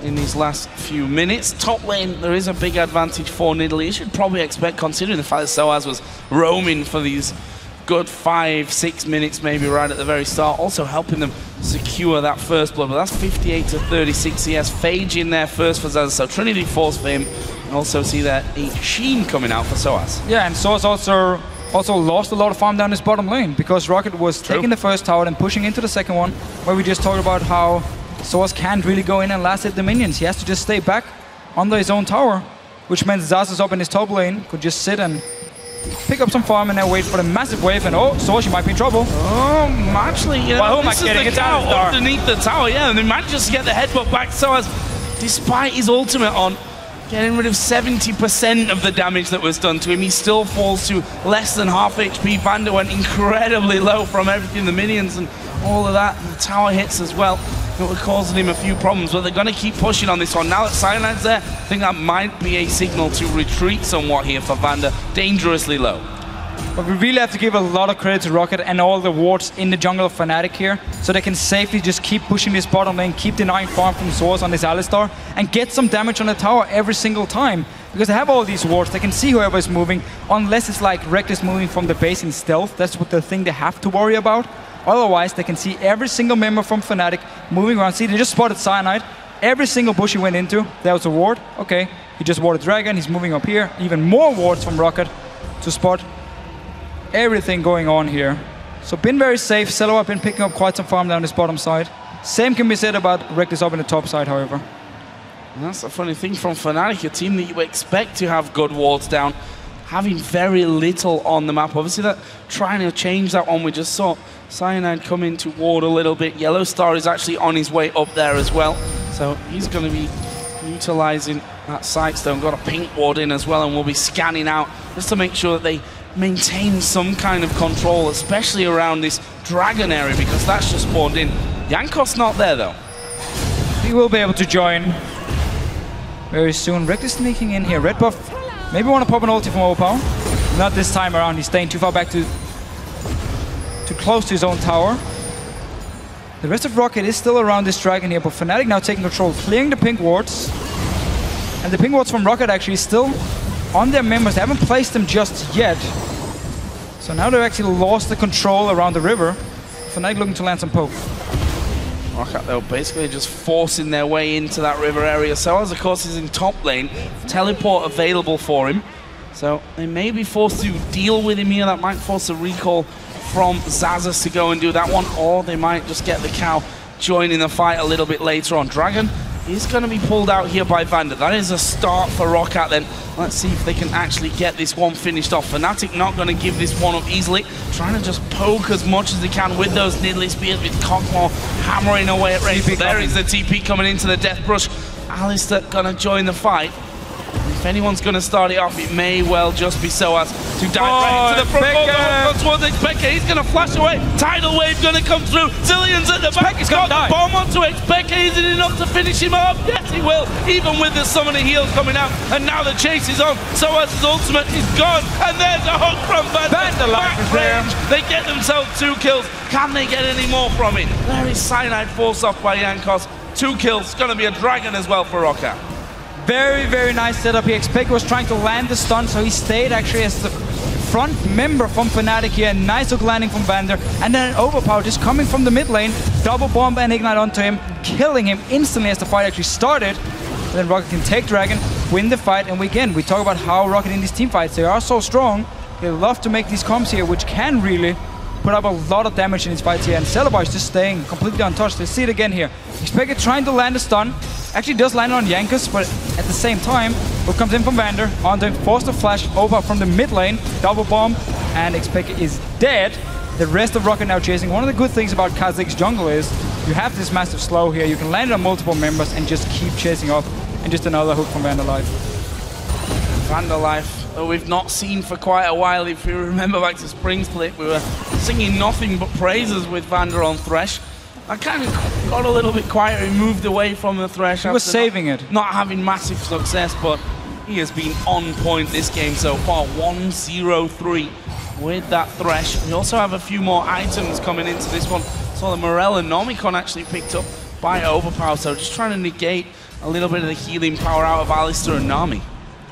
in these last few minutes. Top lane, there is a big advantage for Nidalee. You should probably expect, considering the fact that Soaz was roaming for these good five, six minutes maybe right at the very start, also helping them secure that first blood. But that's 58 to 36 CS. Phage in there first for Xaxus, so Trinity Force for him. And also see that a Sheen coming out for Soaz. Yeah, and Soaz also also lost a lot of farm down his bottom lane because Roccat was True. taking the first tower and pushing into the second one, where we just talked about how Soaz can't really go in and last hit the minions. He has to just stay back under his own tower, which means Xaxus up in his top lane could just sit and pick up some farm and then wait for the massive wave and oh, Soaz might be in trouble. Oh, actually, you know, well, this is the cow underneath the tower, yeah, and they might just get the headbutt back. Soaz, despite his ultimate on, getting rid of 70% of the damage that was done to him. He still falls to less than half HP. Vander went incredibly low from everything, the minions and all of that. And the tower hits as well. It was causing him a few problems, but they're going to keep pushing on this one. Now that Cyanide's there, I think that might be a signal to retreat somewhat here for Vander. Dangerously low. But we really have to give a lot of credit to Roccat and all the wards in the jungle of Fnatic here, so they can safely just keep pushing this bottom lane, keep denying farm from Soaz on this Alistar, and get some damage on the tower every single time. Because they have all these wards, they can see whoever is moving, unless it's like Rekkles moving from the base in stealth. That's what the thing they have to worry about. Otherwise, they can see every single member from Fnatic moving around. See, they just spotted Cyanide. Every single bush he went into, there was a ward. Okay, he just warded Dragon. He's moving up here. Even more wards from Roccat to spot everything going on here. So been very safe. Celo have been picking up quite some farm down this bottom side. Same can be said about Rekkles up in the top side, however. And that's the funny thing from Fnatic, a team that you expect to have good wards down, having very little on the map. Obviously, that trying to change that one. We just saw Cyanide come in to ward a little bit. Yellow Star is actually on his way up there as well. So he's going to be utilizing that Sightstone. Got a pink ward in as well, and we'll be scanning out just to make sure that they maintain some kind of control, especially around this dragon area, because that's just spawned in. Jankos not there, though. He will be able to join very soon. Rick is sneaking in here. Red buff, maybe want to pop an ulti from Opal. Not this time around. He's staying too far back to too close to his own tower. The rest of Roccat is still around this dragon here, but Fnatic now taking control, clearing the pink wards. And the pink wards from Roccat actually still on their members. They haven't placed them just yet. So now they've actually lost the control around the river. Fnatic looking to land some poke. Roccat though basically just forcing their way into that river area. So as of course is in top lane, teleport available for him. So they may be forced to deal with him here. That might force a recall from Xaxus to go and do that one, or they might just get the cow joining the fight a little bit later on. Dragon is going to be pulled out here by Vander. That is a start for Roccat then. Let's see if they can actually get this one finished off. Fnatic not going to give this one up easily. Trying to just poke as much as they can with those Nidalee Spears, with Kog'Maw hammering away at Ray. There is the TP coming into the Death Brush. Alistar going to join the fight. If anyone's going to start it off, it may well just be Soaz to dive Oh, right into the front. Oh, towards Xpeke. He's going to flash away. Tidal wave going to come through. Zilean's at the back. He's got the bomb onto Xpeke. Is it enough to finish him off? Yes, he will. Even with the summoner heals coming out. And now the chase is on. Soaz's ultimate is gone. And there's a hook from Van there. range. They get themselves two kills. Can they get any more from it? There is Cyanide forced off by Jankos. Two kills. Going to be a dragon as well for Roccat. Very, very nice setup here. Xpeke was trying to land the stun, so he stayed actually as the front member from Fnatic here. Nice hook landing from Vander. And then an overpower just coming from the mid lane. Double bomb and ignite onto him, killing him instantly as the fight actually started. then Roccat can take Dragon, win the fight, and we, again, we talk about how Roccat in these team fights, they are so strong. They love to make these comps here, which can really put up a lot of damage in his fights here. And Celaver is just staying completely untouched. Let's see it again here. Expect it trying to land a stun. Actually does land on Jankos, but at the same time, what comes in from Vander, onto him, force the flash over from the mid lane, double bomb, and Xpeke is dead. The rest of Roccat now chasing. One of the good things about Kha'Zix's jungle is you have this massive slow here. You can land it on multiple members and just keep chasing off. And just another hook from Vanderlife. Vanderlife, that we've not seen for quite a while. If you remember back to Spring Split, we were singing nothing but praises with Vander on Thresh. I kind of got a little bit quiet. He moved away from the Thresh. He was saving not, it. Not having massive success, but he has been on point this game so far. 1-0-3 with that Thresh. We also have a few more items coming into this one. So the Morellonomicon actually picked up by Overpower, so just trying to negate a little bit of the healing power out of Alistar and Nami.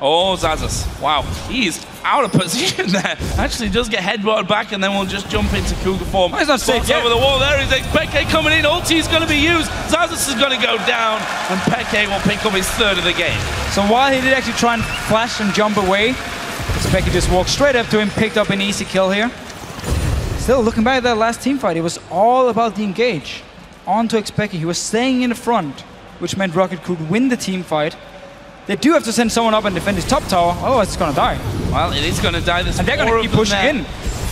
Oh, Xaxus. Wow, he's out of position there. Actually does get headbutted back and then we'll just jump into Cougar form. He's not safe over the wall. There is Peke coming in. Ulti is going to be used. Xaxus is going to go down and Peke will pick up his third of the game. So while he did actually try and flash and jump away, Xpeke just walked straight up to him, picked up an easy kill here. Still, looking back at that last team fight, it was all about the engage. On to Xpeke. He was staying in the front, which meant Roccat could win the team fight. They do have to send someone up and defend his top tower, otherwise it's gonna die. Well, it is going to die. There's And they're gonna keep pushing there. in.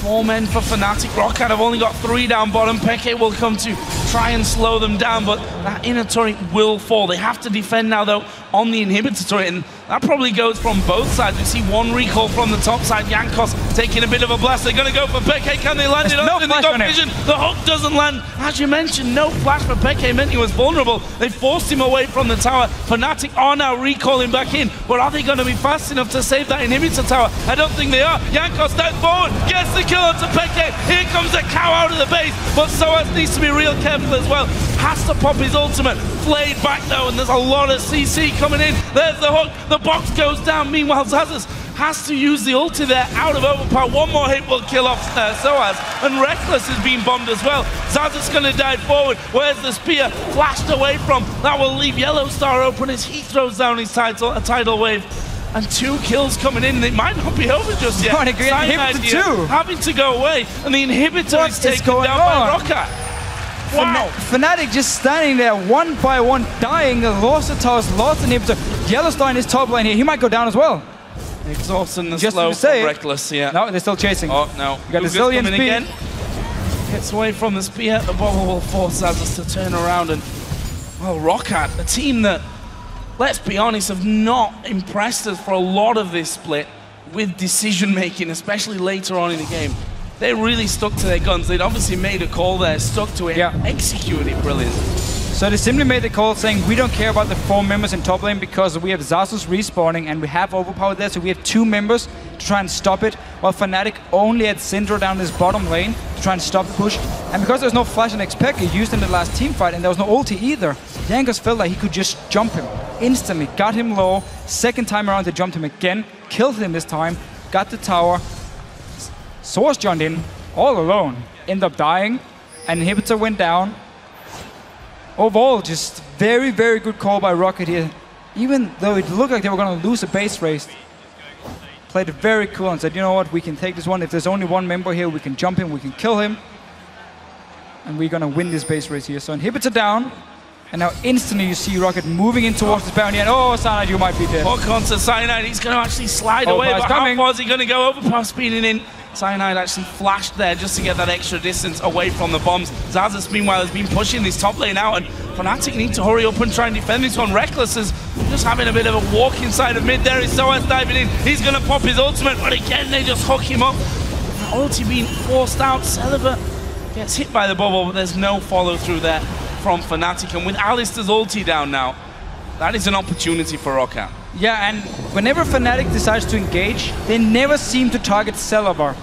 Four men for Fnatic. Roccat have only got three down bottom. Peke will come to try and slow them down, but that inner turret will fall. They have to defend now, though, on the inhibitor turret, and that probably goes from both sides. We see one recall from the top side. Jankos taking a bit of a blast. They're going to go for Peke. Can they land There's it? no? They got him. vision. The hook doesn't land. As you mentioned, no flash for Peke meant he was vulnerable. They forced him away from the tower. Fnatic are now recalling back in, but are they going to be fast enough to save that inhibitor tower? I don't think they are. Jankos steps forward, gets the kill onto Peke. Here comes the cow out of the base, but Soaz needs to be real careful as well. Has to pop his ultimate. Flayed back though, and there's a lot of CC coming in. There's the hook. The box goes down. Meanwhile, Xaxus has to use the ulti there out of overpower. One more hit will kill off uh, Soaz, and Rekkles is being bombed as well. Xaxus going to dive forward. Where's the spear? Flashed away from. That will leave Yellow Star open as he throws down his tidal, a tidal wave. And two kills coming in. It might not be over just yet. And a great Cyanide inhibitor here. Having to go away, and the inhibitor What is is taken going down on? by Roccat. Wow. Fnatic just standing there one by one, dying. They Lost the towers, lost the inhibitor. Yellowstar is top lane here. He might go down as well. Exhausting the Just slow say. Rekkles, yeah. No, they're still chasing. Oh, no. You got the Zilean speed. again. Gets away from the spear. The bubble will force Xaxus to turn around and, well, Roccat, a team that, let's be honest, have not impressed us for a lot of this split with decision making, especially later on in the game. They really stuck to their guns. They'd obviously made a call there, stuck to it, yeah. executed it brilliant. So they simply made the call saying we don't care about the four members in top lane because we have Xaxus respawning and we have overpower there, so we have two members to try and stop it, while Fnatic only had Syndra down this bottom lane to try and stop the push. And because there's no flash and expect used in the last team fight and there was no ulti either, Jankos felt like he could just jump him instantly, got him low, second time around they jumped him again, killed him this time, got the tower, Soaz joined in all alone, ended up dying, and inhibitor went down, overall, just very, very good call by Roccat here. Even though it looked like they were going to lose a base race, played it very cool and said, you know what, we can take this one. If there's only one member here, we can jump him, we can kill him. And we're going to win this base race here. So inhibitor down. And now instantly you see Roccat moving in towards this bounty and oh, Cyanide, you might be dead. Hook onto Cyanide. He's going to actually slide Oh, away. But coming. how far is he going to go? Overpass speeding in. Cyanide actually flashed there just to get that extra distance away from the bombs. Xaxus, meanwhile, has been pushing this top lane out, and Fnatic need to hurry up and try and defend this one. Rekkles is just having a bit of a walk inside of mid. There is Soaz diving in. He's going to pop his ultimate, but again, they just hook him up. Ulti being forced out. Celaver gets hit by the bubble, but there's no follow through there from Fnatic. And with Alistar's ulti down now, that is an opportunity for Roccat. Yeah, and whenever Fnatic decides to engage, they never seem to target Celaver.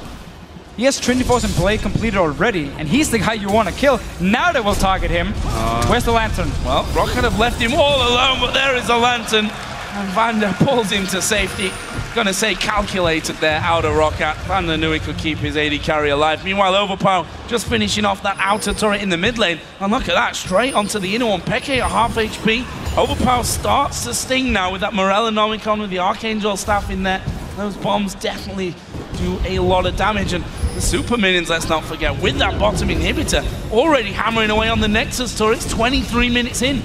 He has Trinity Force in play completed already, and he's the guy you want to kill. Now they will target him. Uh, Where's the Lantern? Well, Roccat have left him all alone, but there is a lantern. And Vander pulls him to safety. Gonna say calculated there outer Roccat. Vander knew he could keep his AD carry alive. Meanwhile, Overpower just finishing off that outer turret in the mid lane. And look at that, straight onto the inner one. Peke at half HP. Overpower starts to sting now with that Morellonomicon with the Archangel staff in there. Those bombs definitely do a lot of damage. And the super minions, let's not forget, with that bottom inhibitor, already hammering away on the Nexus turrets 23 minutes in.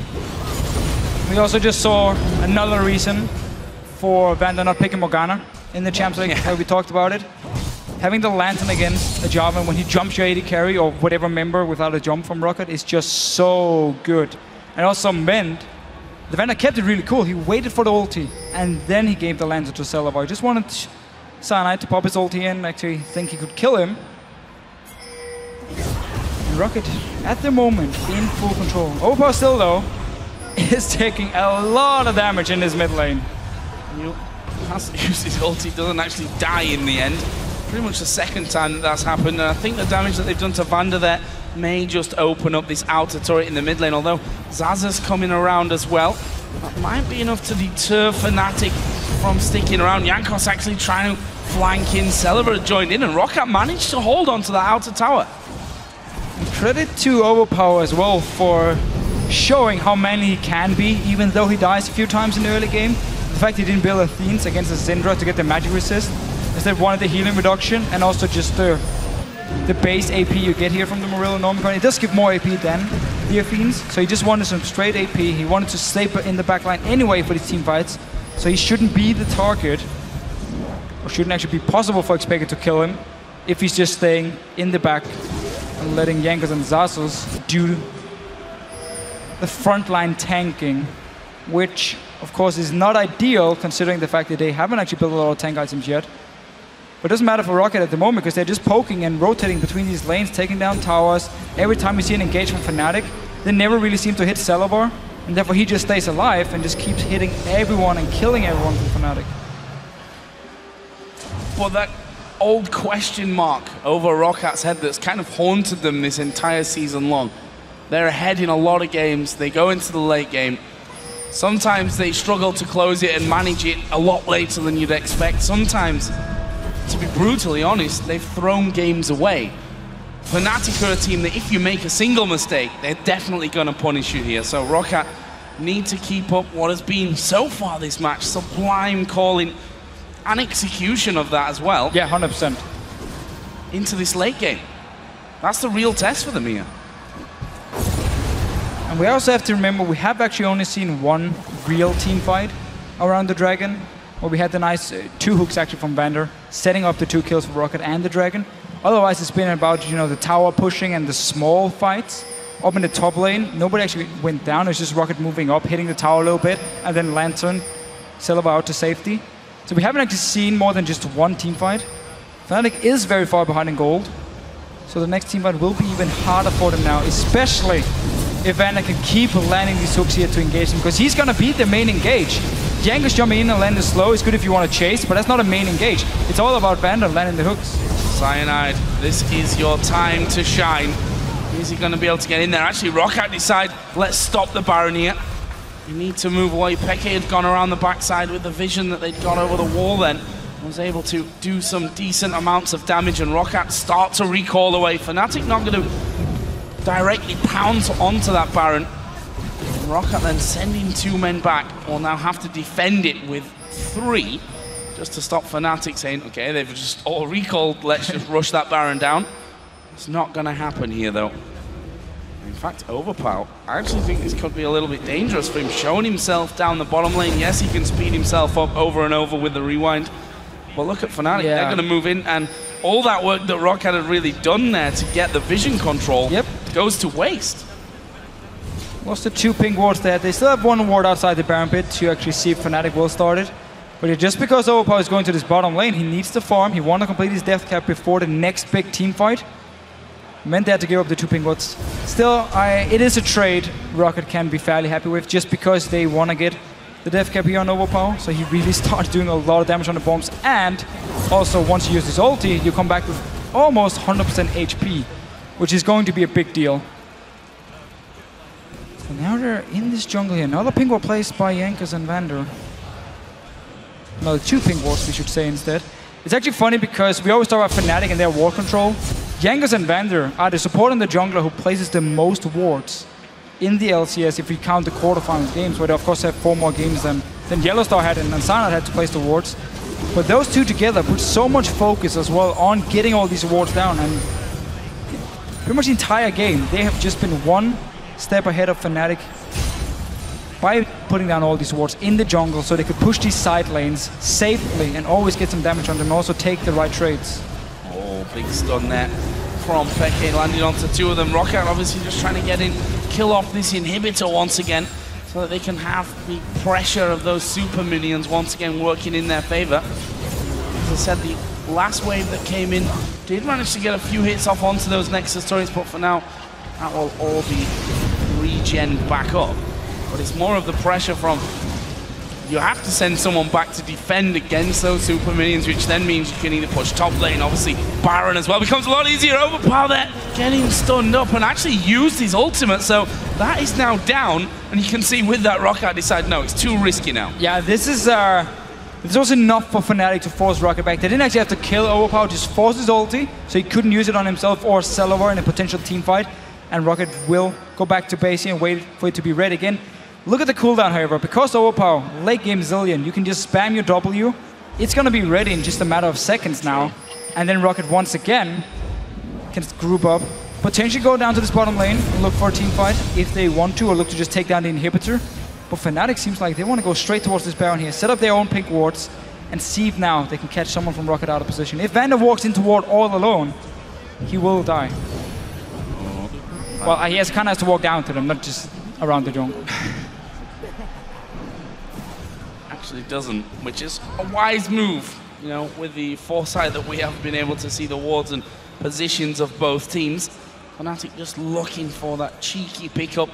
We also just saw another reason for Vander not picking Morgana in the Champs League, how we talked about it. Having the Lantern against a Jarvan when he jumps your AD carry or whatever member without a jump from Roccat is just so good. And also meant the Vander kept it really cool. He waited for the ulti and then he gave the Lantern to Celaver. He just wanted Cyanide to pop his ulti in, actually think he could kill him. And Roccat, at the moment, in full control. Overpower still though, is taking a lot of damage in his mid lane. You has to use his ulti, doesn't actually die in the end. Pretty much the second time that that's happened, and I think the damage that they've done to Vander there may just open up this outer turret in the mid lane, although Xaxus's coming around as well. That might be enough to deter Fnatic from sticking around. Jankos actually trying to flank in. Celaver joined in, and Roccat managed to hold on to the outer tower. Credit to Overpower as well for showing how manly he can be, even though he dies a few times in the early game. The fact he didn't build Athenes against the Syndra to get the magic resist, instead wanted the healing reduction and also just the the base AP you get here from the Morellonomicon. It does give more AP than the Athenes, so he just wanted some straight AP. He wanted to stay in the backline anyway for these team fights, so he shouldn't be the target, or shouldn't actually be possible for Xpeke to kill him if he's just staying in the back and letting Jankos and Xaxus do the frontline tanking, which of course is not ideal considering the fact that they haven't actually built a lot of tank items yet. But it doesn't matter for Roccat at the moment because they're just poking and rotating between these lanes, taking down towers. Every time you see an engagement from Fnatic, they never really seem to hit Celaver, and therefore he just stays alive and just keeps hitting everyone and killing everyone from Fnatic. Well, that old question mark over Roccat's head that's kind of haunted them this entire season long. They're ahead in a lot of games. They go into the late game. Sometimes they struggle to close it and manage it a lot later than you'd expect. Sometimes, to be brutally honest, they've thrown games away. Fnatic are a team that if you make a single mistake, they're definitely going to punish you here. So Roccat need to keep up what has been so far this match. Sublime calling and execution of that as well. Yeah, 100%. Into this late game. That's the real test for them here. And we also have to remember we have actually only seen one real team fight around the Dragon, where we had the nice uh, two hooks actually from Vander, setting up the two kills for Roccat and the Dragon. Otherwise, it's been about you know the tower pushing and the small fights up in the top lane. Nobody actually went down. It was just Roccat moving up, hitting the tower a little bit, and then Lantern, Celaver out to safety. So we haven't actually seen more than just one team fight. Fnatic is very far behind in gold, so the next team fight will be even harder for them now, especially if Vander can keep landing these hooks here to engage him, because he's gonna be the main engage. Jankos jumping in and landing slow is good if you want to chase, but that's not a main engage. It's all about Vander landing the hooks. Cyanide, this is your time to shine. Is he going to be able to get in there? Actually, Roccat decide, let's stop the Baron here. You need to move away. Peke had gone around the backside with the vision that they'd got over the wall then. Was able to do some decent amounts of damage and Roccat start to recall away. Fnatic not going to directly pounce onto that Baron. And Roccat then sending two men back will now have to defend it with three just to stop Fnatic saying, okay, they've just all recalled, let's just rush that Baron down. It's not going to happen here, though. In fact, Overpower, I actually think this could be a little bit dangerous for him, showing himself down the bottom lane. Yes, he can speed himself up over and over with the rewind. But look at Fnatic, Yeah. they're going to move in, and all that work that Roccat had really done there to get the vision control Yep. Goes to waste. Lost the two pink wards there. They still have one ward outside the Baron pit to actually see if Fnatic will start it. But just because Overpower is going to this bottom lane, he needs to farm. He want to complete his death cap before the next big team fight. Meant they had to give up the two pink wards. Still, I, it is a trade Roccat can be fairly happy with just because they want to get the death cap here on Overpower. So he really starts doing a lot of damage on the bombs. And also, once you use his ulti, you come back with almost 100% HP, which is going to be a big deal. Now they're in this jungle here. Another ping placed by Jankos and Vander. Another two ping we should say instead. It's actually funny because we always talk about Fnatic and their ward control. Jankos and Vander are the support and the jungler who places the most wards in the LCS if we count the quarterfinals games, where they of course have four more games than, than Yellowstar had and, and Sanad had to place the wards. But those two together put so much focus as well on getting all these wards down and pretty much the entire game, they have just been one step ahead of Fnatic by putting down all these wards in the jungle so they could push these side lanes safely and always get some damage on them and also take the right trades. Oh, big stun there from Peke landing onto two of them. Roccat obviously just trying to get in, kill off this inhibitor once again so that they can have the pressure of those super minions once again working in their favor. As I said, the last wave that came in did manage to get a few hits off onto those Nexus turrets, but for now, that will all be regen back up. But it's more of the pressure from you have to send someone back to defend against those super minions, which then means you can either push top lane, obviously Baron as well becomes a lot easier. Overpower there, getting stunned up and actually used his ultimate, so that is now down. And you can see with that Roccat decide, no, it's too risky now. Yeah, this is uh, this was enough for Fnatic to force Roccat back. They didn't actually have to kill Overpower, just force his ulti, so he couldn't use it on himself or Celaver in a potential team fight. And Roccat will go back to base here and wait for it to be red again. Look at the cooldown, however. Because Overpower, late game Zilean, you can just spam your W. It's going to be ready in just a matter of seconds now. And then Roccat once again can group up, potentially go down to this bottom lane and look for a team fight if they want to, or look to just take down the inhibitor. But Fnatic seems like they want to go straight towards this Baron here, set up their own pink wards, and see if now they can catch someone from Roccat out of position. If Vander walks into ward all alone, he will die. Well, he has kind of has to walk down to them, not just around the jungle. Actually doesn't, which is a wise move, you know, with the foresight that we have been able to see the wards and positions of both teams. Fnatic just looking for that cheeky pickup.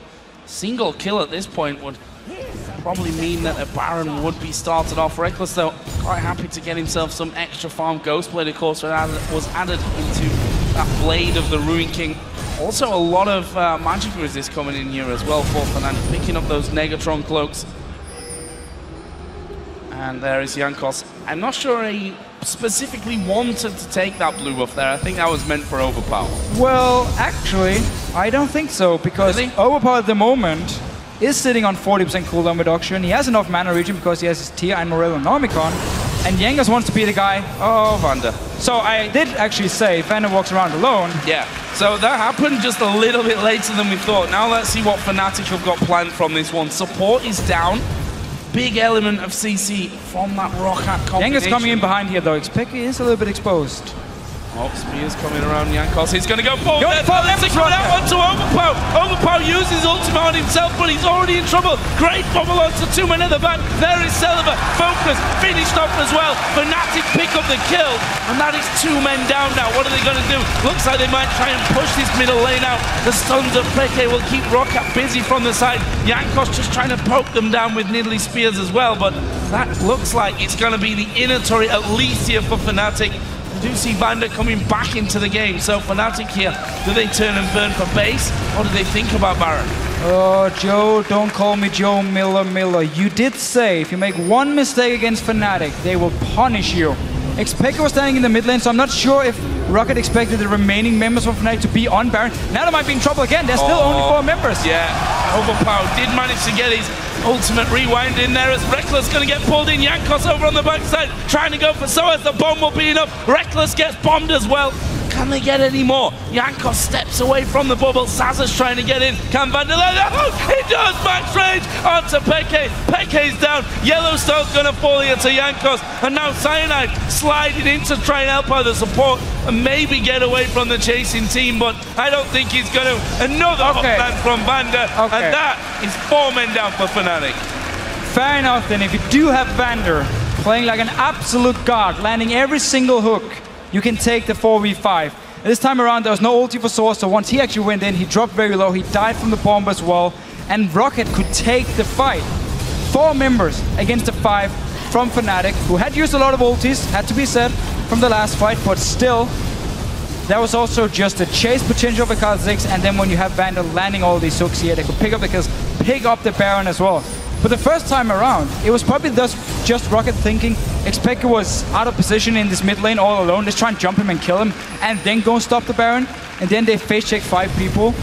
Single kill at this point would probably mean that a Baron would be started off. Rekkles, though, quite happy to get himself some extra farm. Ghostblade, of course, was added, into that Blade of the Ruin King. Also, a lot of uh, magic resist coming in here as well for Fnatic, picking up those Negatron cloaks. And there is Jankos. I'm not sure he specifically wanted to take that blue buff there. I think that was meant for Overpower. Well, actually, I don't think so, because Overpower at the moment is sitting on 40% cooldown reduction. He has enough mana regen because he has his Tia and Morellonomicon. And Jankos wants to be the guy. Oh, Vander. So I did actually say Vander walks around alone. Yeah, so that happened just a little bit later than we thought. Now let's see what Fnatic have got planned from this one. Support is down. Big element of CC from that Roccat combination. Jankos coming in behind here though. Xpeke is a little bit exposed. Oh, Spears coming around Jankos. He's going to go forward. Go for Let's Lemons go that one to Overpow. Overpow uses his ultimate on himself, but he's already in trouble. Great bubble onto two men at the back. There is Celaver. Focus. Finished off as well. Fnatic pick up the kill. And that is two men down now. What are they going to do? Looks like they might try and push this middle lane out. The stuns of Peke will keep Roccat busy from the side. Jankos just trying to poke them down with Nidalee Spears as well. But that looks like it's going to be the inner turret at least here for Fnatic. I do see Vander coming back into the game. So Fnatic here, do they turn and burn for base? Or do they think about Baron? Oh, Joe, don't call me Joe Miller Miller. You did say if you make one mistake against Fnatic, they will punish you. Xpeke was standing in the mid lane, so I'm not sure if Roccat expected the remaining members of Fnatic to be on Baron. Now they might be in trouble again. There's still only four members. Oh, yeah, Overpower did manage to get his ultimate rewind in there as Rekkles is going to get pulled in. Jankos over on the backside trying to go for Soaz. The bomb will be enough. Rekkles gets bombed as well. Can they get any more? Jankos steps away from the bubble. Xaxus's trying to get in. Can Van der Leyen? Oh, he does! Max range onto Peke. Peke's down. Yellowstar's going to fall here to Jankos. And now Cyanide sliding in to try and help out the support and maybe get away from the chasing team. But I don't think he's going to. Another Okay. from Vander. Okay. And that is four men down for Fnatic. Fair enough then, if you do have Vander playing like an absolute god, landing every single hook, you can take the 4v5. This time around there was no ulti for Soaz, so once he actually went in, he dropped very low, he died from the bomb as well, and Roccat could take the fight. Four members against the five from Fnatic, who had used a lot of ultis, had to be said, from the last fight, but still, that was also just the chase potential of a Kha'Zix, and then when you have Vander landing all these hooks here, they could pick up the kills, pick up the Baron as well. But the first time around, it was probably just, just Roccat thinking Expecto was out of position in this mid lane all alone. Let's try and jump him and kill him, and then go and stop the Baron. And then they face check five people.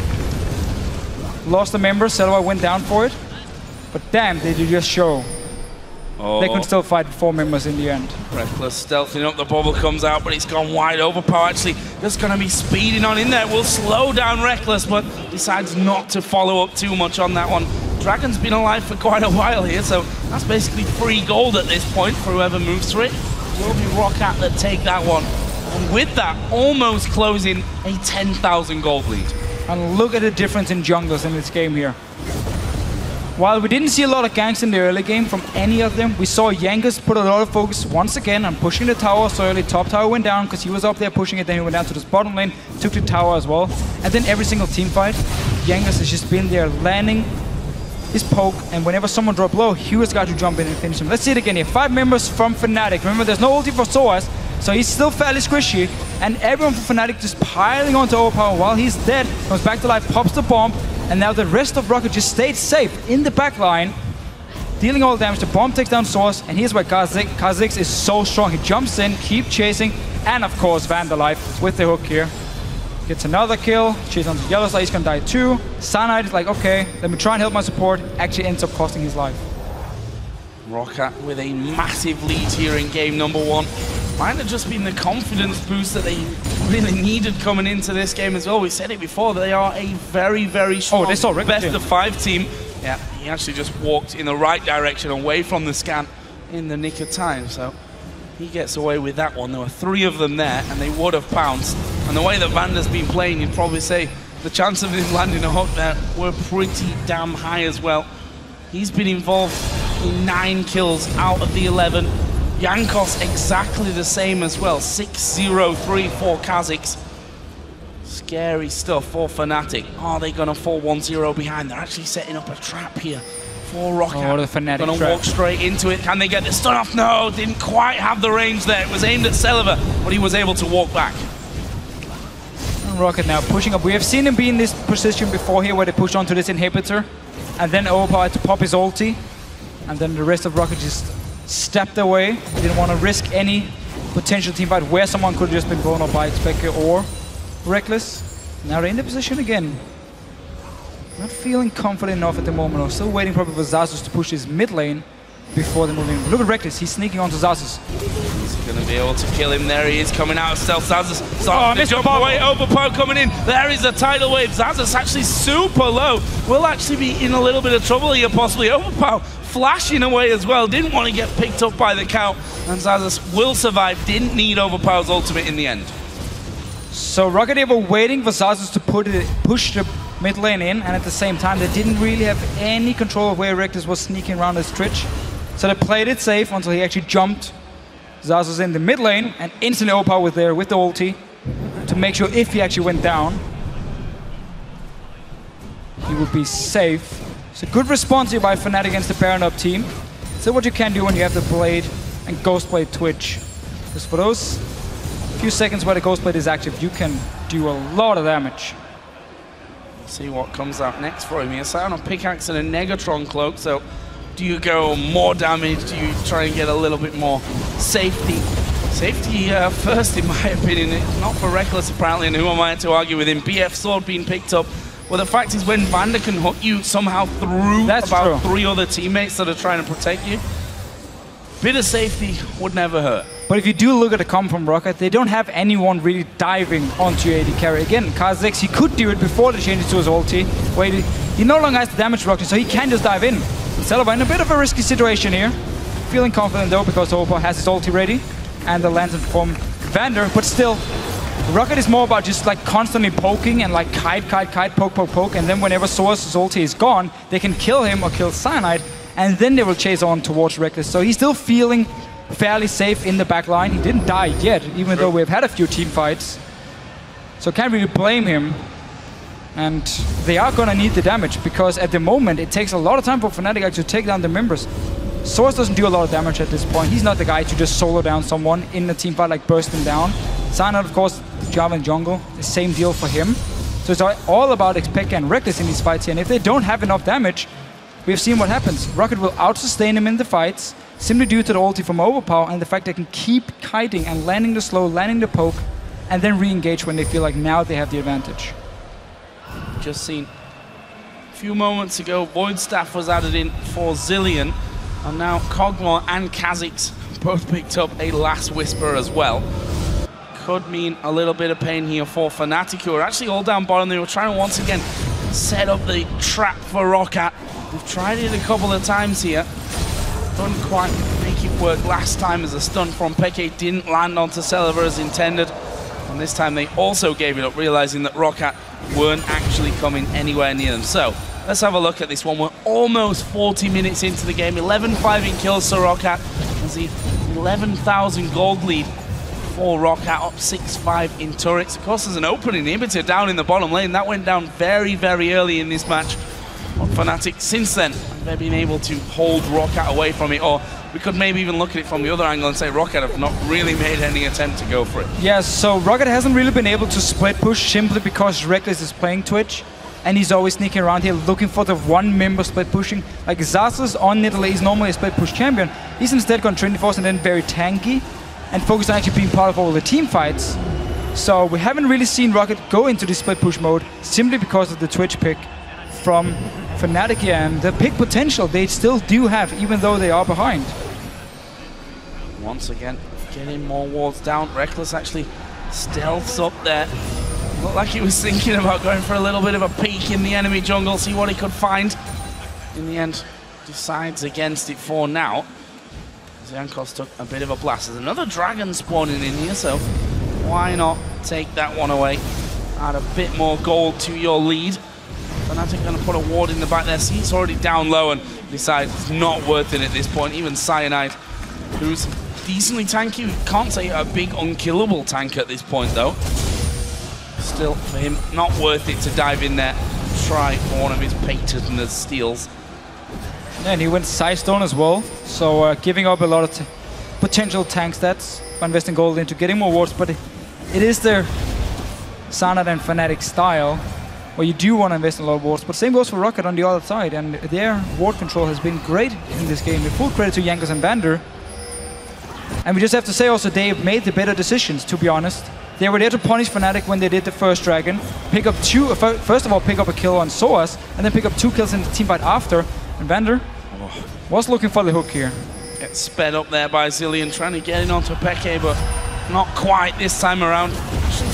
Lost a member, Celaver went down for it. But damn, they did just show. Oh. They could oh. still fight four members in the end. Rekkles stealthing up, the bubble comes out, but it's gone wide overpower. Actually, just going to be speeding on in there. Will slow down Rekkles, but decides not to follow up too much on that one. Dragon's been alive for quite a while here, so that's basically free gold at this point for whoever moves through it. Will be Roccat that take that one. And with that, almost closing a 10,000 gold lead. And look at the difference in junglers in this game here. While we didn't see a lot of ganks in the early game from any of them, we saw Jankos put a lot of focus once again on pushing the tower so early. Top tower went down because he was up there pushing it, then he went down to this bottom lane, took the tower as well. And then every single team fight, Jankos has just been there landing his poke, and whenever someone dropped low, he was got to jump in and finish him. Let's see it again here. Five members from Fnatic. Remember, there's no ulti for Soaz, so he's still fairly squishy, and everyone from Fnatic just piling onto Overpower while he's dead, comes back to life, pops the bomb, and now the rest of Roccat just stayed safe in the back line, dealing all the damage. The bomb takes down Soaz, and here's why Kha'Zix, Kha'Zix is so strong. He jumps in, keep chasing, and of course Vandalife with the hook here. Gets another kill, She's on the yellow side, he's gonna die too. Cyanide is like, okay, let me try and help my support, actually ends up costing his life. Roccat with a massive lead here in game number one. Might have just been the confidence boost that they really needed coming into this game as well. We said it before, they are a very, very oh, strong oh, they saw Rick, best of five team. Yeah, he actually just walked in the right direction away from the scan in the nick of time. So he gets away with that one. There were three of them there, and they would have pounced. And the way that Vander's been playing, you'd probably say the chance of him landing a hook there were pretty damn high as well. He's been involved in nine kills out of the 11. Jankos exactly the same as well. 6-0-3 for Kha'Zix. Scary stuff for Fnatic. Are they going to fall 1-0 behind? They're actually setting up a trap here for Roccat. Oh, what a Fnatic Gonna walk straight into it. Can they get the stun off? No, didn't quite have the range there. It was aimed at Celaver, but he was able to walk back. And Roccat now pushing up. We have seen him be in this position before here where they push onto this inhibitor, and then Overpower had to pop his ulti, and then the rest of Roccat just stepped away. He didn't want to risk any potential team fight where someone could have just been blown up by Xpeke or Rekkles. Now they're in the position again. Not feeling confident enough at the moment. I'm still waiting probably for Xaxus to push his mid lane before they move in. Look at Rekkles, he's sneaking onto Xaxus. He's going to be able to kill him. There he is coming out of stealth. Xaxus Oh, starting to missed jump the bomb. away. Overpower coming in. There is a tidal wave. Xaxus actually super low. Will actually be in a little bit of trouble here, possibly. Overpower flashing away as well. Didn't want to get picked up by the cow. And Xaxus will survive. Didn't need Overpower's ultimate in the end. So Roccat they were waiting for Xaxus to put it, push the mid lane in, and at the same time they didn't really have any control of where Rekkles was sneaking around this Twitch. So they played it safe until he actually jumped Xaxus in the mid lane, and instantly Overpower was there with the ulti to make sure if he actually went down, he would be safe. A good response here by Fnatic against the Baron up team. So what you can do when you have the Blade and Ghost Blade Twitch. Because for those few seconds where the Ghost Blade is active, you can do a lot of damage. See what comes out next for him. He has on a pickaxe and a Negatron cloak. So, do you go more damage? Do you try and get a little bit more safety? Safety uh, first, in my opinion. It's not for Rekkles, apparently, and who am I to argue with him? BF sword being picked up. Well, the fact is, when Vander can hook you somehow through That's about true. three other teammates that are trying to protect you, bit of safety would never hurt. But if you do look at the comment from Roccat, they don't have anyone really diving onto AD carry. Again, Kha'Zix, he could do it before the changes to his ulti, where he, no longer has the damage reduction, so he can just dive in. Celaver in a bit of a risky situation here. Feeling confident though, because Opa has his ulti ready, and the lantern from Vander, but still, Roccat is more about just like constantly poking and like kite, kite, kite, poke, poke, poke, and then whenever Soaz's ulti is gone, they can kill him or kill Cyanide, and then they will chase on towards Rekkles. So he's still feeling fairly safe in the back line. He didn't die yet, even though we've had a few team fights. So can't really blame him. And they are gonna need the damage, because at the moment it takes a lot of time for Fnatic to take down the members. Soaz doesn't do a lot of damage at this point. He's not the guy to just solo down someone in a team fight, like burst them down. Cyanide, of course, Java and Jungle, the same deal for him. So it's all about Xpeke and Rekkles in these fights here. And if they don't have enough damage, we've seen what happens. Roccat will out-sustain him in the fights, simply due to the ulti from Overpow and the fact they can keep kiting and landing the slow, landing the poke, and then re-engage when they feel like now they have the advantage. Just seen a few moments ago, Void Staff was added in for Zilean, and now Kog'Maw and Kha'Zix both picked up a Last Whisper as well could mean a little bit of pain here for Fnatic, who are actually all down bottom. They were trying to once again set up the trap for Roccat. They've tried it a couple of times here. Couldn't quite make it work last time as a stun from Peke didn't land onto Celaver as intended. And this time they also gave it up, realizing that Roccat weren't actually coming anywhere near them. So, let's have a look at this one. We're almost 40 minutes into the game. 11-5 in kills for Roccat as the 11,000 gold lead for Roccat up 6-5 in turrets. Of course, there's an open inhibitor down in the bottom lane. That went down very, very early in this match. On Fnatic, since then, they've been able to hold Roccat away from it, or we could maybe even look at it from the other angle and say Roccat have not really made any attempt to go for it. Yes, so Roccat hasn't really been able to split push simply because Rekkles is playing Twitch and he's always sneaking around here looking for the one member split pushing. Like Xaxus on Nidalee is normally a split push champion. He's instead gone Trinity Force and then very tanky and focus on actually being part of all the team fights. So we haven't really seen Roccat go into the split push mode simply because of the Twitch pick from Fnatic and the pick potential they still do have even though they are behind. Once again, getting more wards down. Rekkles actually stealths up there. Looked like he was thinking about going for a little bit of a peek in the enemy jungle, see what he could find. In the end, decides against it for now. Jankos took a bit of a blast. There's another dragon spawning in here, so why not take that one away? Add a bit more gold to your lead. Fnatic going to put a ward in the back there. See, it's already down low and decides it's not worth it at this point. Even Cyanide, who's decently tanky. Can't say a big unkillable tank at this point, though. Still, for him, not worth it to dive in there try one of his patented steals. And he went Stone as well, so uh, giving up a lot of potential tank stats by investing gold into getting more wards, but it, it is their Cyanide and Fnatic style, where you do want to invest in a lot of wards, but same goes for Roccat on the other side, and their ward control has been great in this game. With full credit to Jankos and Vander. And we just have to say also they made the better decisions, to be honest. They were there to punish Fnatic when they did the first Dragon. Pick up two, uh, first of all, pick up a kill on Soaz, and then pick up two kills in the teamfight after, and Vander oh. was looking for the hook here. Gets sped up there by Zilean, trying to get in onto Peke, but not quite this time around.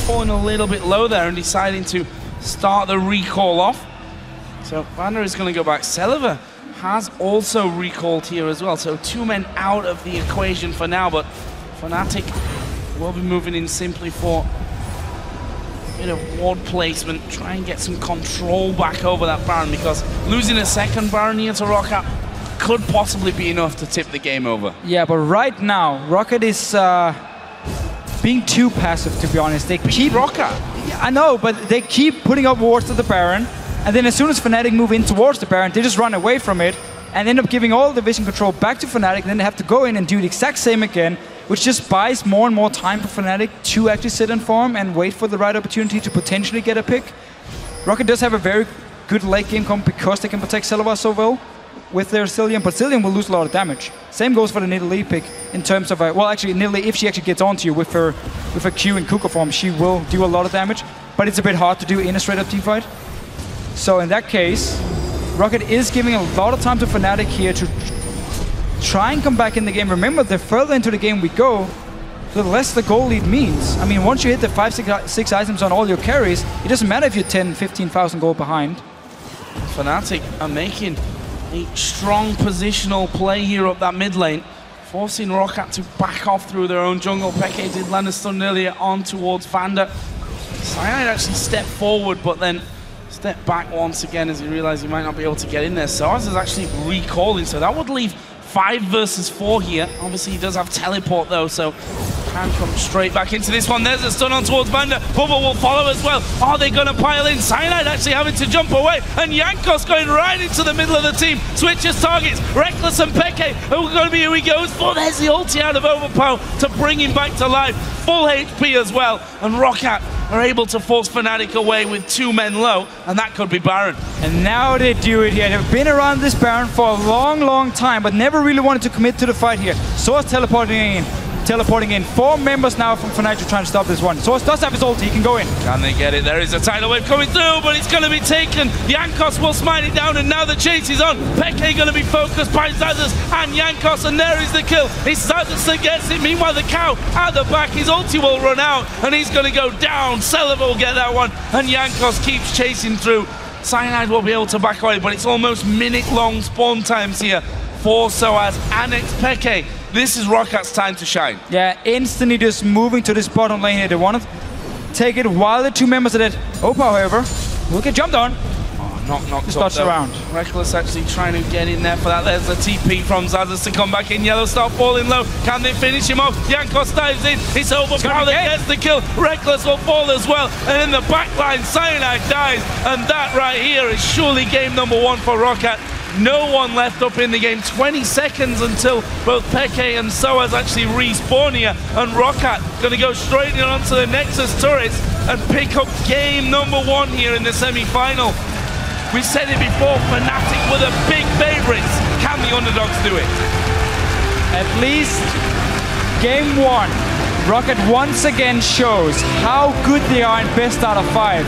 Falling a little bit low there and deciding to start the recall off. So Vander is going to go back. Celaver has also recalled here as well. So two men out of the equation for now, but Fnatic will be moving in simply for a bit of ward placement, try and get some control back over that Baron because losing a second Baron here to Roccat could possibly be enough to tip the game over. Yeah, but right now, Roccat is uh, being too passive, to be honest. They keep... Roccat? I know, but they keep putting up wards to the Baron, and then as soon as Fnatic move in towards the Baron, they just run away from it, and end up giving all the vision control back to Fnatic, and then they have to go in and do the exact same again, which just buys more and more time for Fnatic to actually sit and farm and wait for the right opportunity to potentially get a pick. Roccat does have a very good late game comp because they can protect Celaver so well with their Zilean, but Zilean will lose a lot of damage. Same goes for the Nidalee pick in terms of, uh, well actually Nidalee, if she actually gets onto you with her with her Q and Cougar form, she will do a lot of damage, but it's a bit hard to do in a straight up team fight. So in that case, Roccat is giving a lot of time to Fnatic here to try and come back in the game. Remember, the further into the game we go, the less the goal lead means. I mean, once you hit the five, six, six items on all your carries, it doesn't matter if you're 10, 15,000 gold behind. Fnatic are making a strong positional play here up that mid lane, forcing Roccat to back off through their own jungle. Peke did land a stun earlier on towards Vander. Cyanide actually stepped forward, but then stepped back once again as he realized he might not be able to get in there. Soaz is actually recalling, so that would leave five versus four here. Obviously, he does have teleport though, so can come straight back into this one. There's a stun on towards Vander. Bubba will follow as well. Are they going to pile in? Cyanide actually having to jump away, and Jankos going right into the middle of the team. Switches targets. Reckless and Peke are going to be who he goes for. There's the ulti out of Overpow to bring him back to life. Full HP as well, and Roccat are able to force Fnatic away with two men low, and that could be Baron. And now they do it here. They've been around this Baron for a long, long time, but never really wanted to commit to the fight here. Soaz teleporting in. Teleporting in. Four members now from Fnatic to try and stop this one. Soaz does have his ult, He can go in. Can they get it? There is a tidal wave coming through, but it's going to be taken. Jankos will smite it down, and now the chase is on. Peke going to be focused by Xaxus and Jankos, and there is the kill. It's Xaxus that gets it. Meanwhile, the cow at the back, his ulti will run out, and he's going to go down. Celaver will get that one, and Jankos keeps chasing through. Cyanide will be able to back away, but it's almost minute-long spawn times here for Soaz and Peke. This is Roccat's time to shine. Yeah, instantly just moving to this bottom lane here. They want to take it while the two members are dead. Opa, however, will get jumped on. Oh, knock, knock, Just around. Rekkles actually trying to get in there for that. There's a TP from Xaxus to come back in. Yellowstar falling low. Can they finish him off? Jankos dives in. It's overpowered. Gets the kill. Rekkles will fall as well. And in the back line, Cyanide dies. And that right here is surely game number one for Roccat. No one left up in the game. 20 seconds until both Peke and Soaz actually respawn here. And Roccat going to go straight onto the Nexus turrets and pick up game number one here in the semi-final. We said it before, Fnatic were the big favourites. Can the underdogs do it? At least game one, Roccat once again shows how good they are in best out of five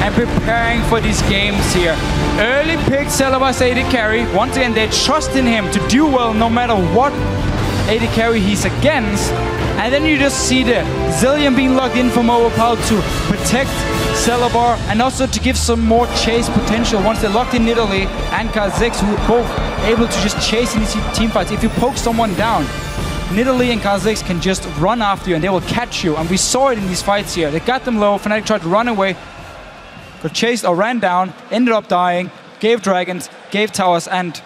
and preparing for these games here. Early pick Celaver's AD carry. Once again, they trust in him to do well no matter what AD carry he's against. And then you just see the Zilean being locked in from Overpow to protect Celaver and also to give some more chase potential once they're locked in Nidalee and Kha'Zix who are both able to just chase in these team fights. If you poke someone down, Nidalee and Kha'Zix can just run after you and they will catch you. And we saw it in these fights here. They got them low, Fnatic tried to run away, got chased or ran down, ended up dying, gave dragons, gave towers, and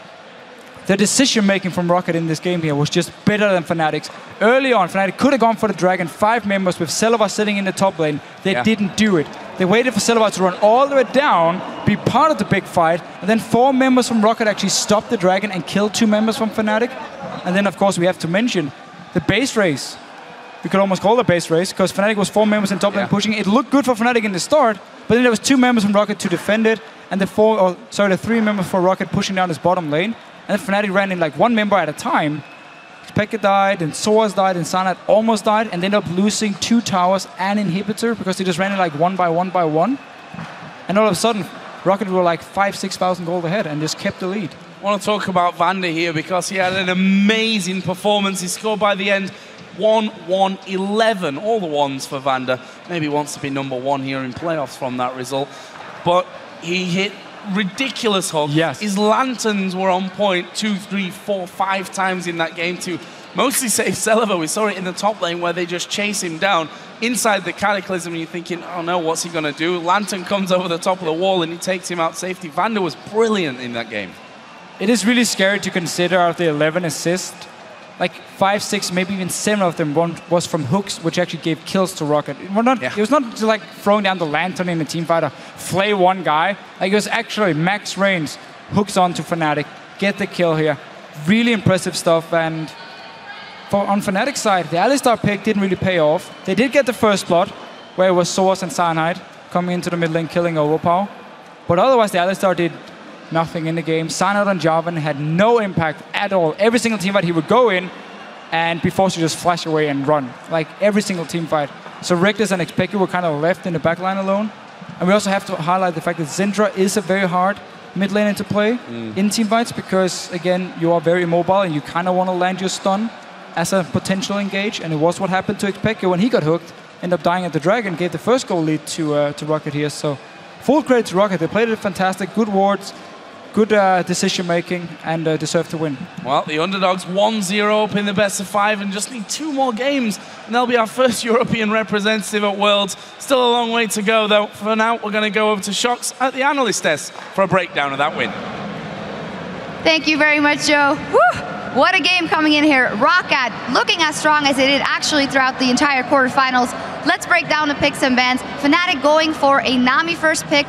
the decision making from Roccat in this game here was just better than Fnatic's. Early on, Fnatic could have gone for the dragon, five members with Celaver sitting in the top lane. They Yeah. didn't do it. They waited for Celaver to run all the way down, be part of the big fight, and then four members from Roccat actually stopped the dragon and killed two members from Fnatic. And then, of course, we have to mention the base race. We could almost call it a base race because Fnatic was four members in top lane Yeah. pushing. It looked good for Fnatic in the start, but then there was two members from Roccat to defend it, and the four, or sorry, the three members for Roccat pushing down his bottom lane. And then Fnatic ran in like one member at a time. Peke died, and Soaz died, and Cyanide almost died, and they ended up losing two towers and inhibitor because they just ran it like one by one by one. And all of a sudden, Roccat were like five, six thousand gold ahead and just kept the lead. I want to talk about Vander here because he had an amazing performance. He scored by the end 1 1 11. All the ones for Vander. Maybe wants to be number one here in playoffs from that result. But he hit ridiculous hooks. Yes. His lanterns were on point two, three, four, five times in that game to mostly save Celaver. We saw it in the top lane where they just chase him down inside the Cataclysm and you're thinking, oh no, what's he going to do? Lantern comes over the top of the wall and he takes him out safety. Vander was brilliant in that game. It is really scary to consider the 11 assists, like five, six, maybe even seven of them one was from hooks, which actually gave kills to Roccat. It was not, it was not just like throwing down the lantern in a team fighter, flay one guy. Like it was actually max range, hooks onto Fnatic, get the kill here. Really impressive stuff. And for on Fnatic side, the Alistar pick didn't really pay off. They did get the first blood, where it was Soaz and Cyanide coming into the mid lane, killing Overpow. But otherwise, the Alistar did nothing in the game. Cyanide and Jarvan had no impact at all. Every single team fight he would go in and be forced to just flash away and run. Like every single team fight. So Rekkles and Xpeke were kind of left in the backline alone. And we also have to highlight the fact that Syndra is a very hard mid laner to play in team fights because, again, you are very immobile and you kind of want to land your stun as a potential engage, and it was what happened to Xpeke when he got hooked. Ended up dying at the Dragon, gave the first goal lead to uh, to Roccat here. So full credit to Roccat. They played it fantastic, good wards, good uh, decision making, and uh, deserved to win. Well, the underdogs 1-0 up in the best of five and just need two more games, and they'll be our first European representative at Worlds. Still a long way to go, though. For now, we're going to go over to Sjokz at the analyst desk for a breakdown of that win. Thank you very much, Joe. Whew. What a game coming in here. Roccat looking as strong as it did actually throughout the entire quarterfinals. Let's break down the picks and bans. Fnatic going for a Nami first pick,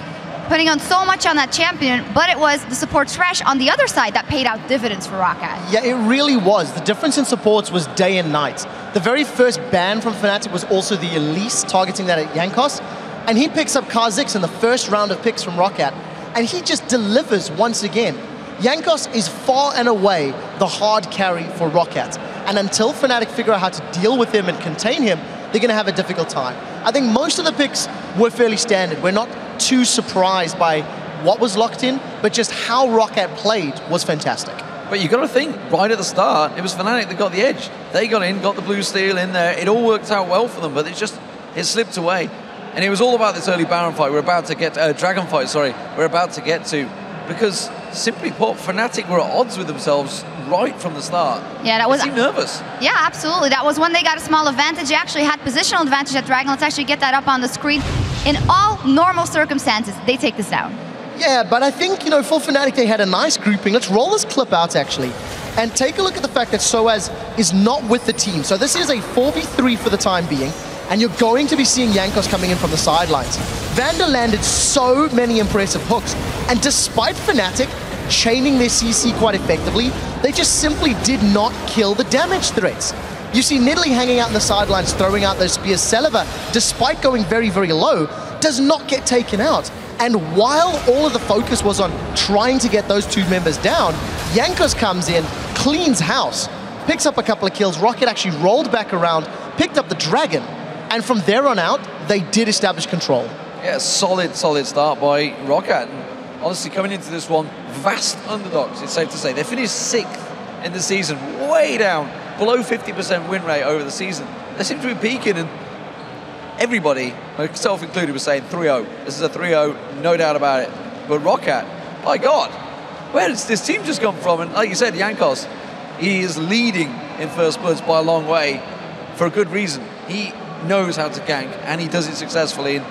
putting on so much on that champion, but it was the support Thresh on the other side that paid out dividends for Roccat. Yeah, it really was. The difference in supports was day and night. The very first ban from Fnatic was also the Elise targeting that at Jankos, and he picks up Kha'Zix in the first round of picks from Roccat, and he just delivers once again. Jankos is far and away the hard carry for Roccat, and until Fnatic figure out how to deal with him and contain him, they're going to have a difficult time. I think most of the picks were fairly standard. We're not too surprised by what was locked in, but just how Roccat played was fantastic. But you got to think, right at the start, it was Fnatic that got the edge. They got in, got the blue steel in there. It all worked out well for them, but it just it slipped away. And it was all about this early Baron fight. We're about to get uh, Dragon fight. Sorry, we're about to get to because simply put, Fnatic were at odds with themselves right from the start. Yeah, that was. They nervous. Yeah, absolutely. That was when they got a small advantage. They actually had positional advantage at Dragon. Let's actually get that up on the screen. In all normal circumstances, they take this down. Yeah, but I think, you know, for Fnatic, they had a nice grouping. Let's roll this clip out, actually, and take a look at the fact that Soaz is not with the team. So this is a 4v3 for the time being, and you're going to be seeing Jankos coming in from the sidelines. Vander landed so many impressive hooks, and despite Fnatic chaining their CC quite effectively, they just simply did not kill the damage threats. You see Nidalee hanging out in the sidelines, throwing out those spears. Celaver, despite going very, very low, does not get taken out. And while all of the focus was on trying to get those two members down, Jankos comes in, cleans house, picks up a couple of kills. Roccat actually rolled back around, picked up the Dragon, and from there on out, they did establish control. Yeah, solid, solid start by Roccat. Honestly, coming into this one, vast underdogs, it's safe to say. They finished sixth in the season, way down, below 50% win rate over the season. They seem to be peaking, and everybody, myself included, was saying 3-0. This is a 3-0, no doubt about it. But Roccat, my God, where has this team just come from? And like you said, Jankos, he is leading in first bloods by a long way for a good reason. He knows how to gank, and he does it successfully. And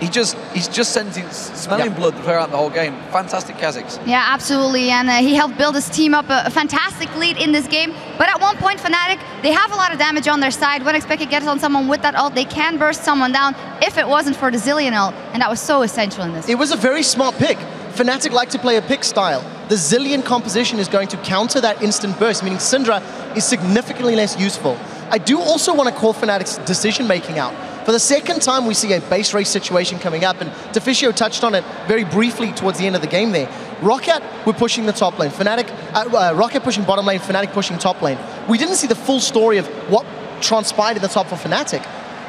he just he's just sending smelling Yep. blood throughout the whole game. Fantastic Kha'Zix. Yeah, absolutely. And uh, he helped build his team up a, a fantastic lead in this game. But at one point, Fnatic, they have a lot of damage on their side. When Xpeke gets on someone with that ult, they can burst someone down if it wasn't for the Zilean ult. And that was so essential in this. It was a very smart pick. Fnatic like to play a pick style. The Zilean composition is going to counter that instant burst, meaning Syndra is significantly less useful. I do also want to call Fnatic's decision making out. For the second time, we see a base race situation coming up, and Deficio touched on it very briefly towards the end of the game there. Roccat were pushing the top lane, Fnatic, uh, uh, Roccat pushing bottom lane, Fnatic pushing top lane. We didn't see the full story of what transpired in the top for Fnatic,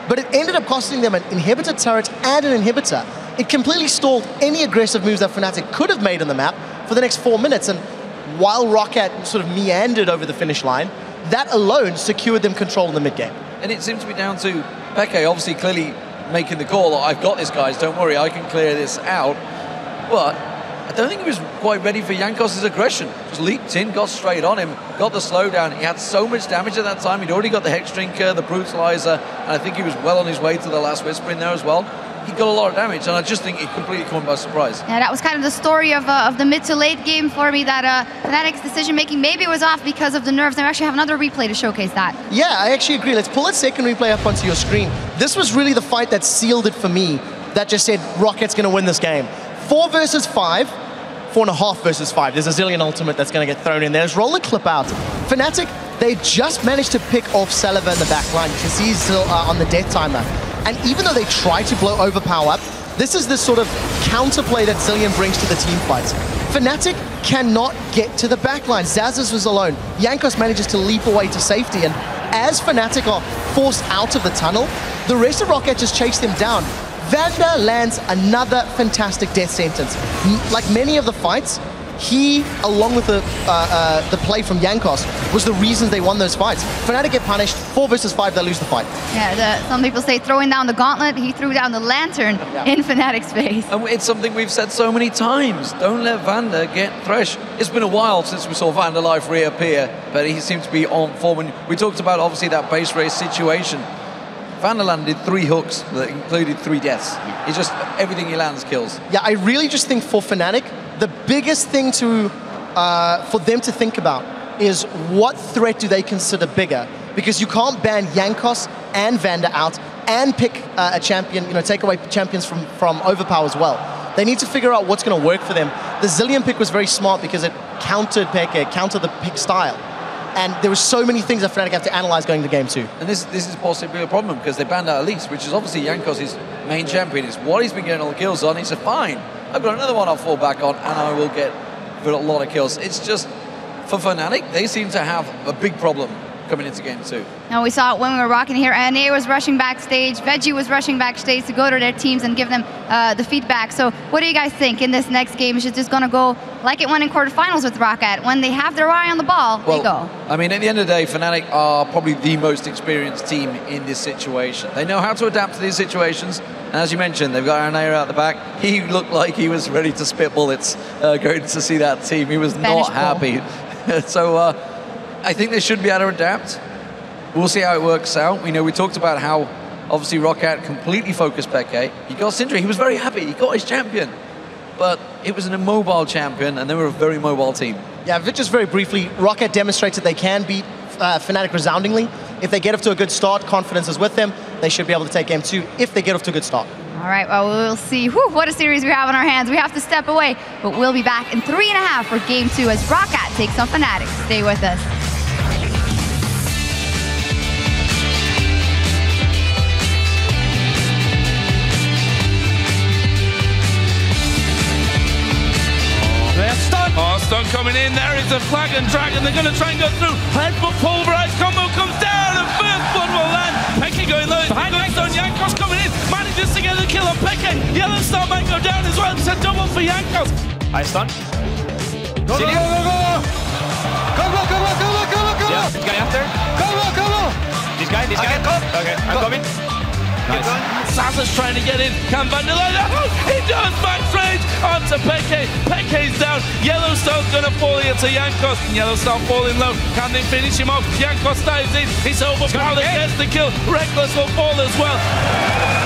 but it ended up costing them an inhibitor turret and an inhibitor. It completely stalled any aggressive moves that Fnatic could have made on the map for the next four minutes, and while Roccat sort of meandered over the finish line, that alone secured them control in the mid game. And it seems to be down to Peke, obviously clearly making the call. I've got this, guys. Don't worry, I can clear this out. But I don't think he was quite ready for Jankos' aggression. Just leaped in, got straight on him, got the slowdown. He had so much damage at that time. He'd already got the Hex Drinker, the Brutalizer, and I think he was well on his way to the last Whisper in there as well. He got a lot of damage, and I just think it completely caught him by surprise. Yeah, that was kind of the story of, uh, of the mid to late game for me. That uh, Fnatic's decision making maybe was off because of the nerves. And we actually have another replay to showcase that. Yeah, I actually agree. Let's pull that second replay up onto your screen. This was really the fight that sealed it for me, that just said Roccat's going to win this game. Four versus five, four and a half versus five. There's a Zilean ultimate that's going to get thrown in there. Let's roll the clip out. Fnatic, they just managed to pick off Celaver in the back line. You can see he's still uh, on the death timer. And even though they try to blow Overpow up, this is the sort of counterplay that Zilean brings to the team fights. Fnatic cannot get to the backline. Xaxus was alone. Jankos manages to leap away to safety, and as Fnatic are forced out of the tunnel, the rest of Roccat just chase them down. Vander lands another fantastic death sentence. Like many of the fights, he, along with the uh, uh, the play from Jankos, was the reasons they won those fights. Fnatic get punished, four versus five, they lose the fight. Yeah, the, some people say throwing down the gauntlet, he threw down the lantern in Fnatic's face. And it's something we've said so many times. Don't let Vander get Thresh. It's been a while since we saw Vander Life reappear, but he seems to be on form. And we talked about obviously that base race situation. Vander landed three hooks that included three deaths. He just everything he lands kills. Yeah, I really just think for Fnatic, the biggest thing to uh, for them to think about is what threat do they consider bigger? Because you can't ban Jankos and Vander out and pick uh, a champion, you know, take away champions from, from Overpow as well. They need to figure out what's going to work for them. The Zilean pick was very smart because it countered Peke, countered the pick style. And there were so many things that Fnatic have to analyze going to game two. And this this is possibly a problem because they banned out Elise, which is obviously Jankos' main champion. It's what he's been getting all the kills on. He a fine, I've got another one I'll fall back on and I will get a lot of kills. It's just, for Fnatic, they seem to have a big problem coming into game two. Now we saw it when we were rocking here. NA was rushing backstage. Veggie was rushing backstage to go to their teams and give them uh, the feedback. So what do you guys think in this next game? Is it just going to go like it went in quarterfinals with Roccat? When they have their eye on the ball, well, they go. I mean, at the end of the day, Fnatic are probably the most experienced team in this situation. They know how to adapt to these situations. And as you mentioned, they've got Arnair out the back. He looked like he was ready to spit bullets uh, going to see that team. He was Spanish not happy. so uh, I think they should be able to adapt. We'll see how it works out. We know we talked about how obviously Roccat completely focused Peke. He got Syndra. He was very happy. He got his champion. But it was an immobile champion, and they were a very mobile team. Yeah, just very briefly, Roccat demonstrated that they can beat uh, Fnatic resoundingly. If they get off to a good start, confidence is with them. They should be able to take game two if they get off to a good start. All right, well, we'll see. Whew, what a series we have on our hands. We have to step away, but we'll be back in three and a half for game two as Roccat takes on Fnatic. Stay with us. They're stunned. Oh, stun coming in. There is a flag and dragon. They're going to try and go through. Headbutt pulverized combo comes to get the kill on Peke. Yellowstar might go down as well. It's a double for Jankos. I stun. Go, go, go, go, go! Come on, come on, come on, come on, come on! Yeah, this guy after. Come on, come on! This guy, this I guy. can come. Okay, I'm Go. coming. Nice. Sasa's trying to get in. Can Vanderlei? Oh, he does max range onto Peke. Peke's down. Yellowstar's going to fall here to Jankos. Yellowstone falling low. Can they finish him off? Jankos dives in. He's overpowered. Gets the kill. Rekkles will fall as well.